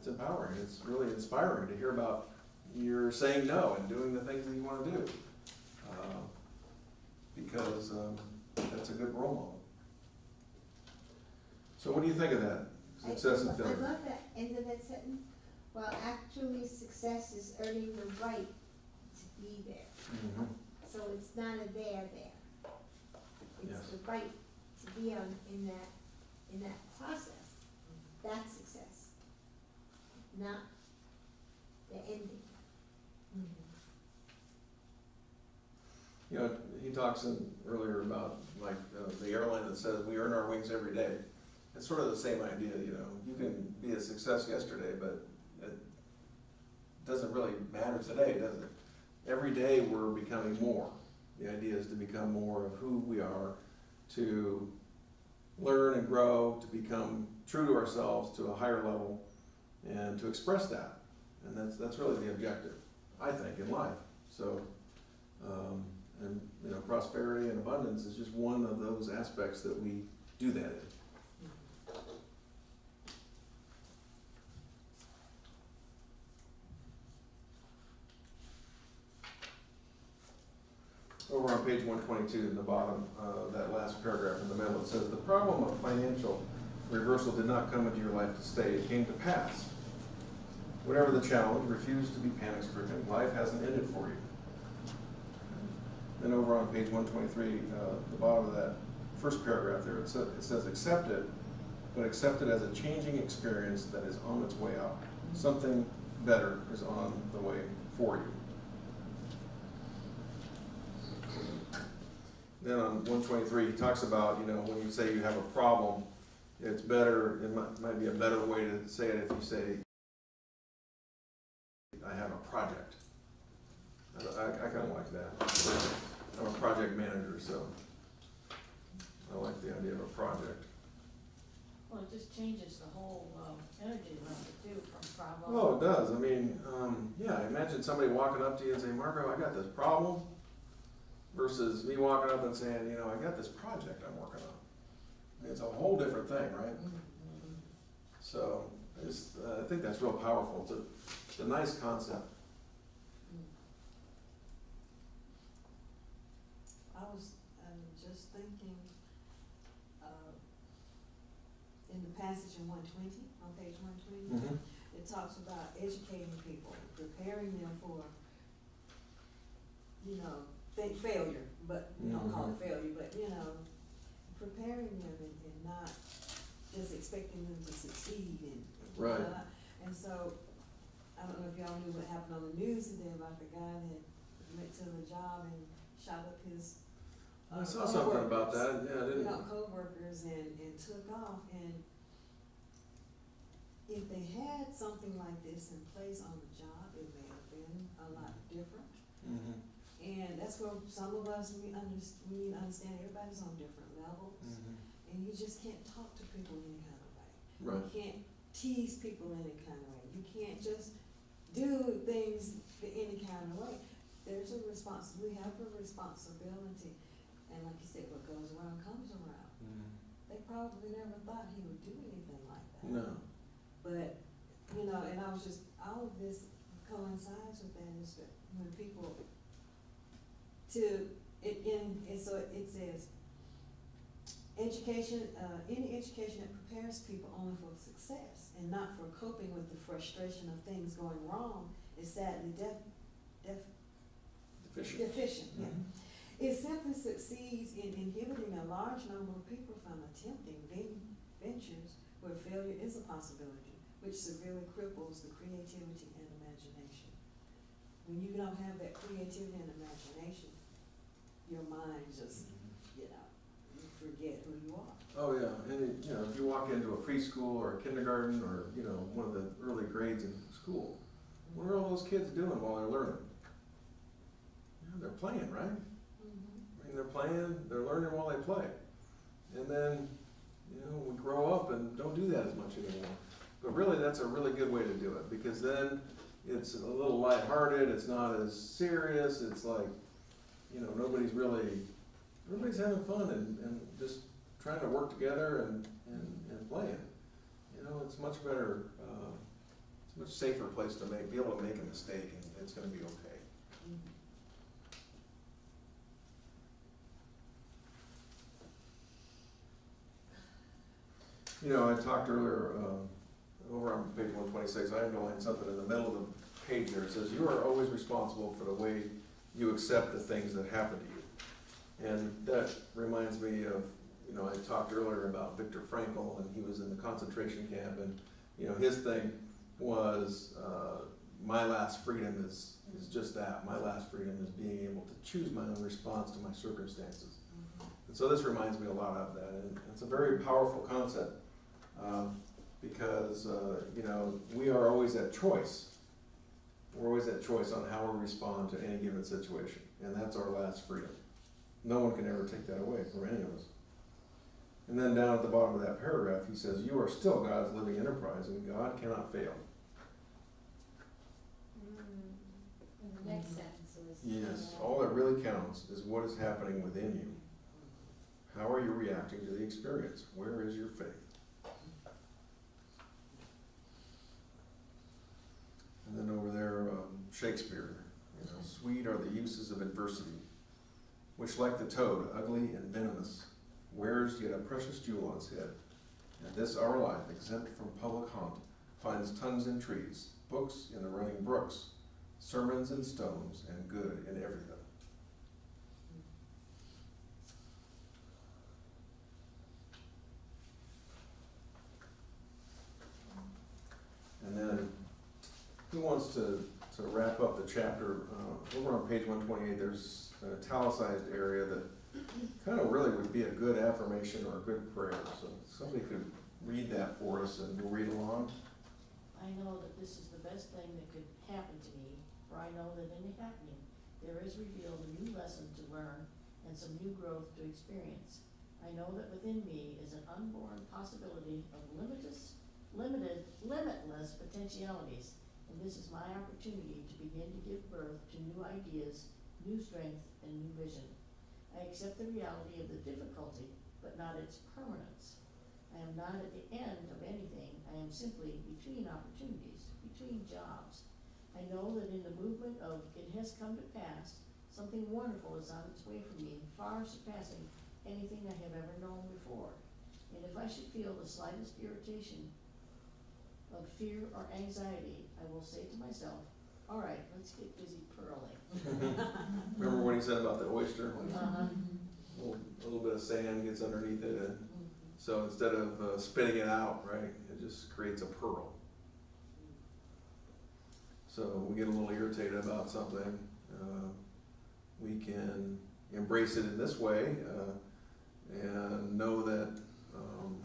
it's empowering. It's really inspiring to hear about you're saying no and doing the things that you want to do. Uh, because um, that's a good role model. So what do you think of that? I- Success and I failure. love that end of that sentence. Well, actually, success is earning the right to be there. Mhm. So it's not a there there. Yes. It's the right to be on, in that, in that process. That's success. Not the ending. You know, he talks in, earlier about like uh, the airline that says we earn our wings every day. it's sort of the same idea, you know, you can be a success yesterday, but it doesn't really matter today, does it? Every day we're becoming more. The idea is to become more of who we are, to learn and grow, to become true to ourselves to a higher level, and to express that. And that's, that's really the objective, I think, in life. So, um, and, you know, prosperity and abundance is just one of those aspects that we do that in. Over on page one twenty-two, in the bottom, uh, that last paragraph in the middle, it says, "The problem of financial reversal did not come into your life to stay, it came to pass. Whatever the challenge, refuse to be panic stricken, life hasn't ended for you." Then over on page one twenty-three, uh, the bottom of that first paragraph there, it says, it says, "Accept it, but accept it as a changing experience that is on its way out. Something better is on the way for you." Then on one twenty-three, he talks about, you know, when you say you have a problem, it's better, it might, might be a better way to say it if you say, I have a project. I, I, I kinda like that. I'm a project manager, so I like the idea of a project. Well, it just changes the whole, um, energy it too, from problem. Oh, it does, I mean, um, yeah, imagine somebody walking up to you and saying, Marco, I got this problem, versus me walking up and saying, you know, I got this project I'm working on. It's a whole different thing, right? Mhm. So, it's, uh, I think that's real powerful, it's a, it's a nice concept. I was, um, just thinking, uh, in the passage in one twenty, on page one twenty, Mm-hmm. it talks about educating people, preparing them for, you know, think failure, but, we don't call it failure, but, you know, preparing them and, and not just expecting them to succeed and. Right. uh, And so, I don't know if y'all knew what happened on the news today about the guy that went to the job and shot up his. I uh, saw something about that, yeah, I didn't, know, coworkers and, and took off and if they had something like this in place on the job, it may have been a lot different. mm-hmm, And that's where some of us, we under, we need to understand everybody's on different levels. mm-hmm, And you just can't talk to people any kind of way. right, You can't tease people any kind of way. You can't just do things any kind of way. There's a respons, we have a responsibility. And like you said, what goes around comes around. mm-hmm. They probably never thought he would do anything like that. no, But, you know, and I was just, all of this coincides with that is that when people to, it, in, and so it says, education, uh, any education that prepares people only for success and not for coping with the frustration of things going wrong is sadly def, def, deficient. deficient, yeah. Mhm. It simply succeeds in inhibiting a large number of people from attempting ven- ventures where failure is a possibility, which severely cripples the creativity and imagination. When you don't have that creativity and imagination, your mind just, you know, you forget who you are. Oh, yeah, and, it- you know, if you walk into a preschool or a kindergarten or, you know, one of the early grades in school, what are all those kids doing while they're learning? Yeah, they're playing, right? Mhm. I mean, they're playing, they're learning while they play. And then, you know, we grow up and don't do that as much anymore. But really, that's a really good way to do it, because then it's a little lighthearted, it's not as serious, it's like, you know, nobody's really, everybody's having fun and, and just trying to work together and, and, and playing. You know, it's much better, uh, it's a much safer place to make, be able to make a mistake and it's gonna be okay. You know, I talked earlier, um, over on page one twenty-six, I underlined something in the middle of the page there. It says, you are always responsible for the way you accept the things that happen to you. And that reminds me of, you know, I talked earlier about Viktor Frankl, and he was in the concentration camp, and, you know, his thing was, uh, my last freedom is, is just that. My last freedom is being able to choose my own response to my circumstances. Mhm. And so this reminds me a lot of that, and it's a very powerful concept. Um, because, uh, you know, we are always at choice. We're always at choice on how we respond to any given situation, and that's our last freedom. No one can ever take that away from any of us. And then down at the bottom of that paragraph, he says, You are still God's living enterprise, and God cannot fail. Mm, and the next mm-hmm. sentence was. Yes, uh, all that really counts is what is happening within you. How are you reacting to the experience? Where is your faith? And then over there, um, Shakespeare, you know, sweet are the uses of adversity, which like the toad, ugly and venomous, wears yet a precious jewel on its head. And this our life, exempt from public haunt, finds tongues in trees, books in the running brooks, sermons in stones, and good in everything. And then, who wants to, to wrap up the chapter? Uh, over on page one twenty-eight, there's an italicized area that kind of really would be a good affirmation or a good prayer. So somebody could read that for us and we'll read along. I know that this is the best thing that could happen to me, for I know that in the happening, there is revealed a new lesson to learn and some new growth to experience. I know that within me is an unborn possibility of limitless, limited, limitless potentialities, this is my opportunity to begin to give birth to new ideas, new strength, and new vision. I accept the reality of the difficulty, but not its permanence. I am not at the end of anything, I am simply between opportunities, between jobs. I know that in the movement of it has come to pass, something wonderful is on its way for me, far surpassing anything I have ever known before. And if I should feel the slightest irritation of fear or anxiety, I will say to myself, all right, let's get busy pearling. Remember what he said about the oyster? Uh-huh. A little, a little bit of sand gets underneath it, and so instead of uh, spitting it out, right, it just creates a pearl. So we get a little irritated about something, uh, we can embrace it in this way uh, and know that um,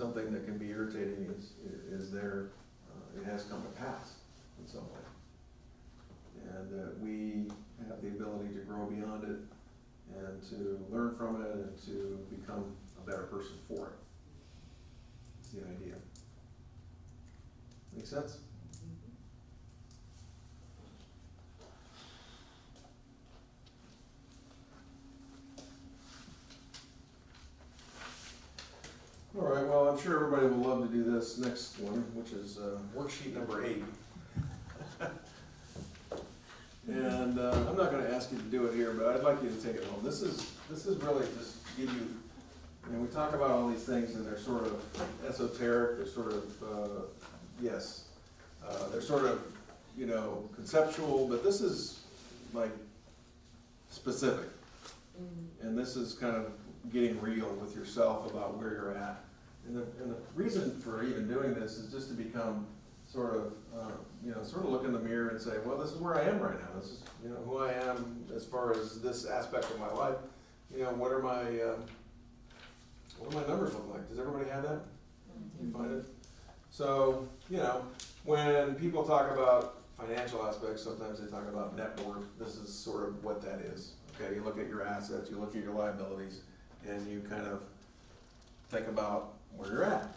something that can be irritating is, is there, uh, it has come to pass in some way. And that we have the ability to grow beyond it and to learn from it and to become a better person for it. That's the idea. Make sense? All right, well, I'm sure everybody will love to do this next one, which is uh, worksheet number eight. And uh, I'm not gonna ask you to do it here, but I'd like you to take it home. This is, this is really just give you, you know, we talk about all these things and they're sort of esoteric, they're sort of, uh, yes, uh, they're sort of, you know, conceptual, but this is like specific. And this is kind of getting real with yourself about where you're at. And the, and the reason for even doing this is just to become sort of, uh, you know, sort of look in the mirror and say, well, this is where I am right now. This is, you know, who I am as far as this aspect of my life. You know, what are my, uh, what do my numbers look like? Does everybody have that? You find it? So, you know, when people talk about financial aspects, sometimes they talk about net worth. This is sort of what that is. Okay, you look at your assets, you look at your liabilities, and you kind of think about where you're at.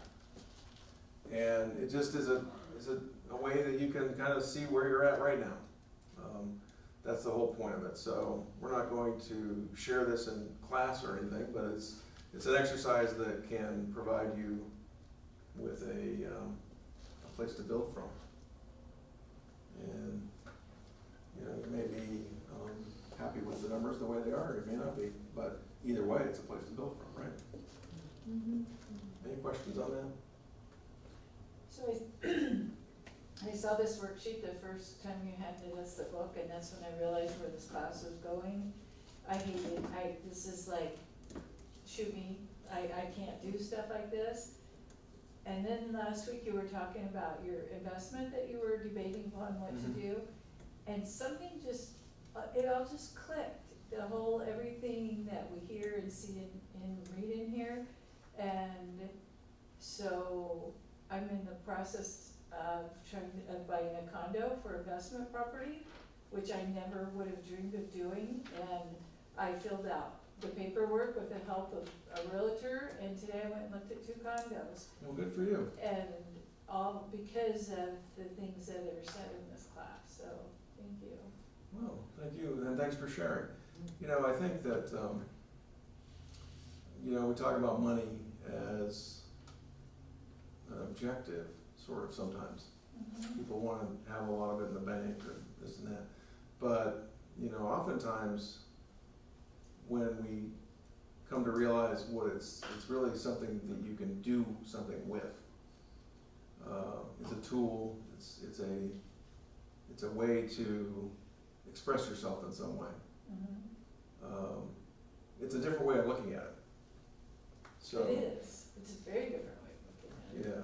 And it just is a, is a, a way that you can kind of see where you're at right now. Um, that's the whole point of it. So we're not going to share this in class or anything, but it's, it's an exercise that can provide you with a, um, a place to build from. And, you know, you may be, um, happy with the numbers the way they are, you may not be, but either way, it's a place to build from, right? Any questions on that? So I, I saw this worksheet the first time you handed us the book, and that's when I realized where this class was going. I hate it, I, this is like, shoot me, I, I can't do stuff like this. And then last week you were talking about your investment that you were debating on what to Mhm. do. And something just, uh, it all just clicked, the whole, everything that we hear and see and, and read in here. And So I'm in the process of trying, of buying a condo for investment property, which I never would have dreamed of doing. And I filled out the paperwork with the help of a realtor, and today I went and looked at two condos. Well, good for you. And all because of the things that are said in this class, so thank you. Well, thank you, and thanks for sharing. You know, I think that, um, you know, we talk about money as objective, sort of sometimes. People wanna have a lot of it in the bank or this and that. But, you know, oftentimes, when we come to realize what it's, it's really something that you can do something with. Uh, it's a tool, it's, it's a, it's a way to express yourself in some way. Mhm. Um, it's a different way of looking at it. So. It is, it's a very different Yeah,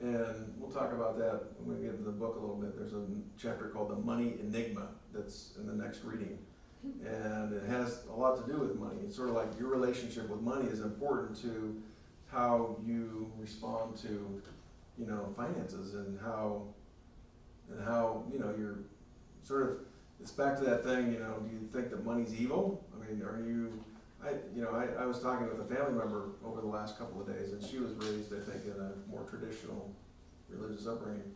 and we'll talk about that when we get into the book a little bit. There's a chapter called The Money Enigma that's in the next reading. And it has a lot to do with money. It's sort of like your relationship with money is important to how you respond to, you know, finances and how, and how, you know, you're sort of, it's back to that thing, you know, do you think that money's evil? I mean, are you, I, you know, I, I was talking with a family member over the last couple of days, and she was raised, I think, in a more traditional religious upbringing.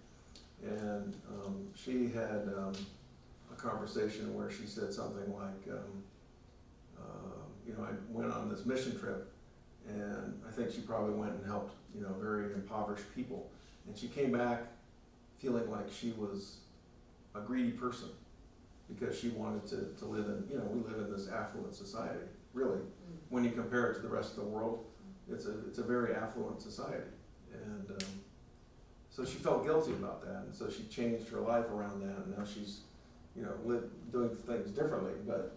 And, um, she had, um, a conversation where she said something like, um, uh, you know, I went on this mission trip, and I think she probably went and helped, you know, very impoverished people. And she came back feeling like she was a greedy person, because she wanted to, to live in, you know, we live in this affluent society, really. When you compare it to the rest of the world, it's a, it's a very affluent society. And, um, so she felt guilty about that, and so she changed her life around that, and now she's, you know, live, doing things differently, but,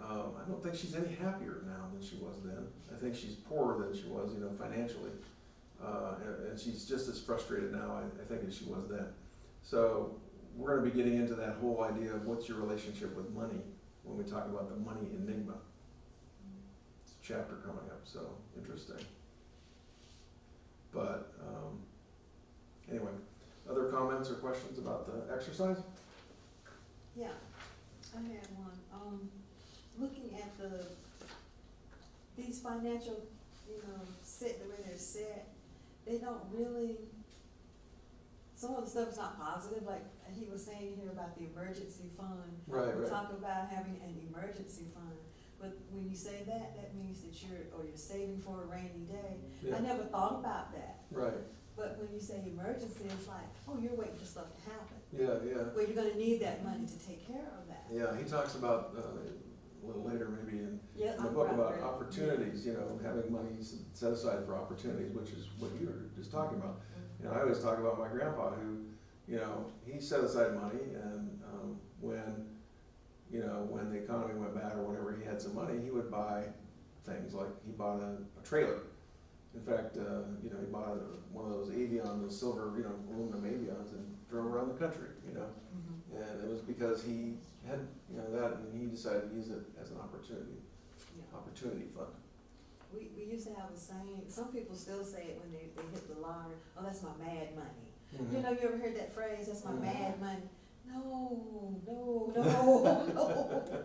um, I don't think she's any happier now than she was then. I think she's poorer than she was, you know, financially. Uh, and, and she's just as frustrated now, I, I think, as she was then. So, we're gonna be getting into that whole idea of what's your relationship with money when we talk about the money enigma. Chapter coming up, so interesting. But, um, anyway, other comments or questions about the exercise? Yeah, I had one, um, looking at the, these financial, you know, set, the way they're set, they don't really, some of the stuff is not positive, like he was saying here about the emergency fund. Right, We right. talk about having an emergency fund, but when you say that, that means that you're, or you're saving for a rainy day. Yeah. I never thought about that, Right, but when you say emergency, it's like, oh, you're waiting for stuff to happen. yeah, yeah. Well, you're gonna need that money to take care of that. Yeah, he talks about, uh, a little later maybe in, Yeah, in the I'm book about right. opportunities, you know, having money set aside for opportunities, which is what you were just talking about. You know, I always talk about my grandpa who, you know, he set aside money and, um, when, you know, when the economy went bad or whenever he had some money, he would buy things like, he bought a, a trailer. In fact, uh, you know, he bought a, one of those Avion, those silver, you know, aluminum Avions and drove around the country, you know? Mhm. And it was because he had, you know, that, and he decided to use it as an opportunity, Yeah. opportunity fund. We, we used to have a saying, some people still say it when they, they hit the lottery, oh, that's my mad money. You know, you ever heard that phrase, that's my Mhm. mad money? No, no, no, no.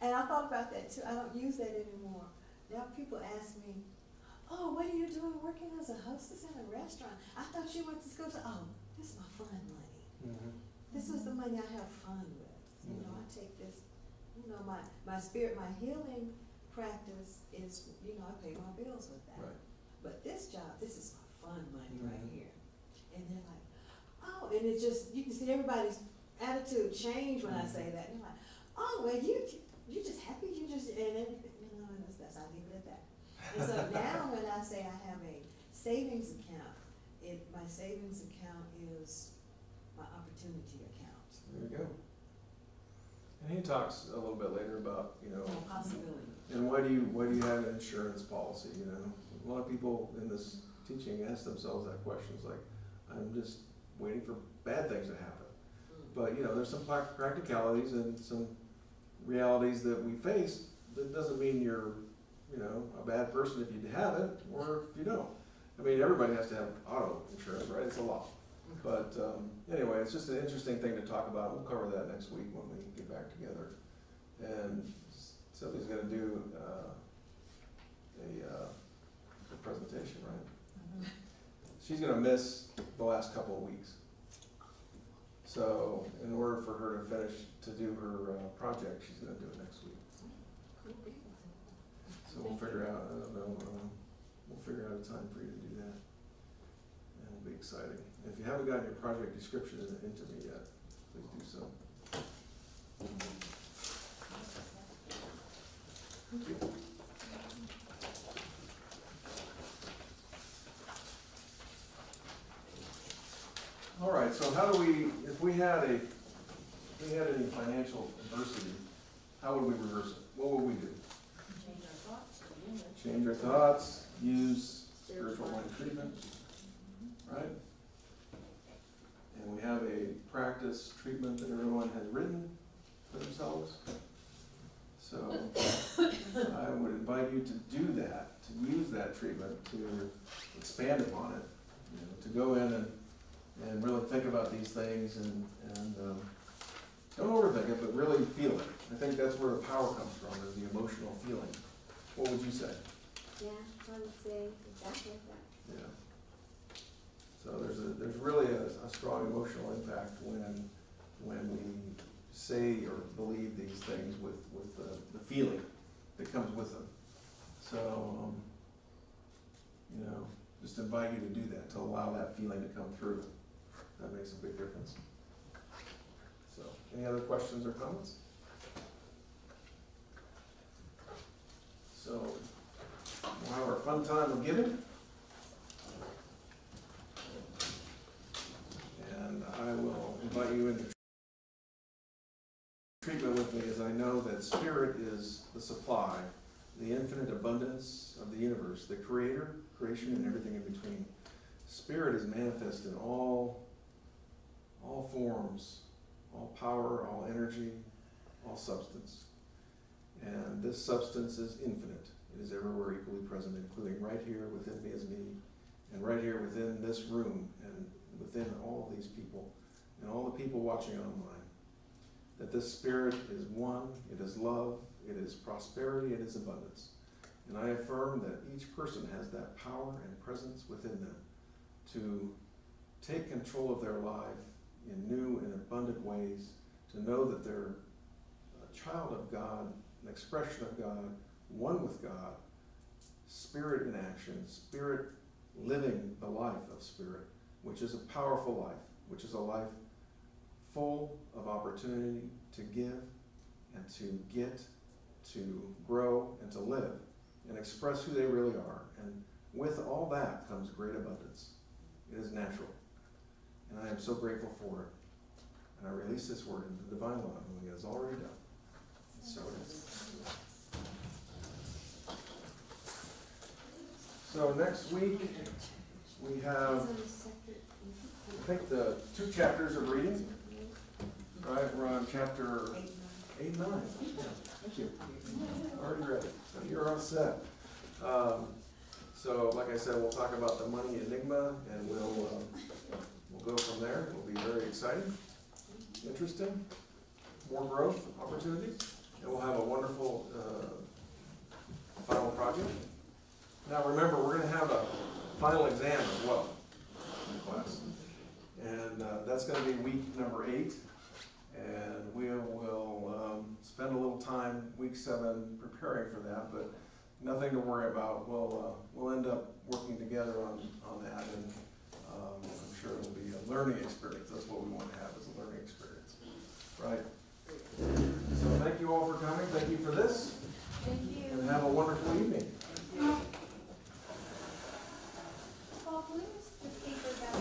And I thought about that too, I don't use that anymore. Now people ask me, oh, what are you doing working as a hostess in a restaurant? I thought you went to school, so, oh, this is my fun money. Mhm. This is the money I have fun with. You know, I take this, you know, my, my spirit, my healing practice is, you know, I pay my bills with that. Right. But this job, this is my fun money right Mhm. here. And they're like, oh, and it's just, you can see everybody's attitude change when I mm-hmm. say that. And they're like, oh, well, you, you just happy, you just, and then, you know, and that's, that's, I leave it at that. And so now when I say I have a savings account, it, my savings account is my opportunity account. There you go. And he talks a little bit later about, you know, No possibility. and why do you, why do you have an insurance policy, you know? A lot of people in this teaching ask themselves that question, it's like, I'm just waiting for bad things to happen. But, you know, there's some practicalities and some realities that we face, that doesn't mean you're, you know, a bad person if you have it, or if you don't. I mean, everybody has to have auto insurance, right? It's a law. But, um, anyway, it's just an interesting thing to talk about. We'll cover that next week when we get back together. And Sylvia's gonna do, uh, a, uh, a presentation, right? She's gonna miss the last couple of weeks. So, in order for her to finish, to do her, uh, project, she's gonna do it next week. So we'll figure out, um, we'll figure out a time for you to do that. And it'll be exciting. If you haven't gotten your project description in- into me yet, please do so. Thank you. All right, so how do we, if we had a, if we had any financial adversity, how would we reverse it? What would we do? Change our thoughts to begin with. Change our thoughts, use spiritual mind treatment, right? And we have a practice treatment that everyone has written for themselves. So I would invite you to do that, to use that treatment, to expand upon it, you know, to go in and, and really think about these things and, and, um, don't overthink it, but really feel it. I think that's where the power comes from, is the emotional feeling. What would you say? Yeah, I would say exactly that. Yeah. So there's a, there's really a, a strong emotional impact when, when we say or believe these things with, with the, the feeling that comes with them. So, um, you know, just invite you to do that, to allow that feeling to come through. That makes a big difference. So, any other questions or comments? So, we'll have our fun time of giving. And I will invite you into treatment with me as I know that spirit is the supply, the infinite abundance of the universe, the creator, creation, and everything in between. Spirit is manifest in all, all forms, all power, all energy, all substance. And this substance is infinite. It is everywhere equally present, including right here within me as me, and right here within this room, and within all these people, and all the people watching online. That this spirit is one, it is love, it is prosperity, it is abundance. And I affirm that each person has that power and presence within them to take control of their life in new and abundant ways, to know that they're a child of God, an expression of God, one with God, spirit in action, spirit living the life of spirit, which is a powerful life, which is a life full of opportunity to give and to get, to grow and to live and express who they really are. And with all that comes great abundance. It is natural. And I am so grateful for it. And I release this word into the divine law, it is already done. So it is. So next week, we have, I think, the two chapters of reading, right? We're on chapter eight, nine. Yeah, Thank you. Already read so you're all set. Um, so, like I said, we'll talk about the money enigma, and we'll, um, we'll go from there. It'll be very exciting, interesting, more growth opportunities, and we'll have a wonderful, uh, final project. Now, remember, we're gonna have a final exam as well in class. And, uh, that's gonna be week number eight. And we will, um, spend a little time, week seven, preparing for that, but nothing to worry about. We'll, uh, we'll end up working together on, on that, and, um, I'm sure it'll be a learning experience. That's what we want to have, is a learning experience, right? So thank you all for coming, thank you for this, Thank you. and have a wonderful evening. Paul, can the paper back?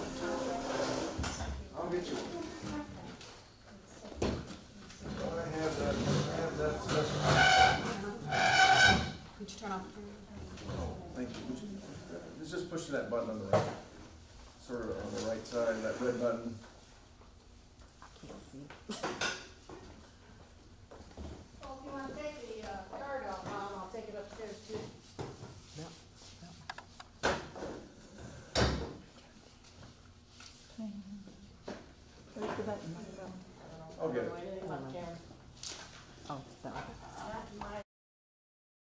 I'll get you one. I have that, I have that special. Could you turn off? Thank you. Would you, uh, just push that button on the right, sort of on the right side, that red button. Well,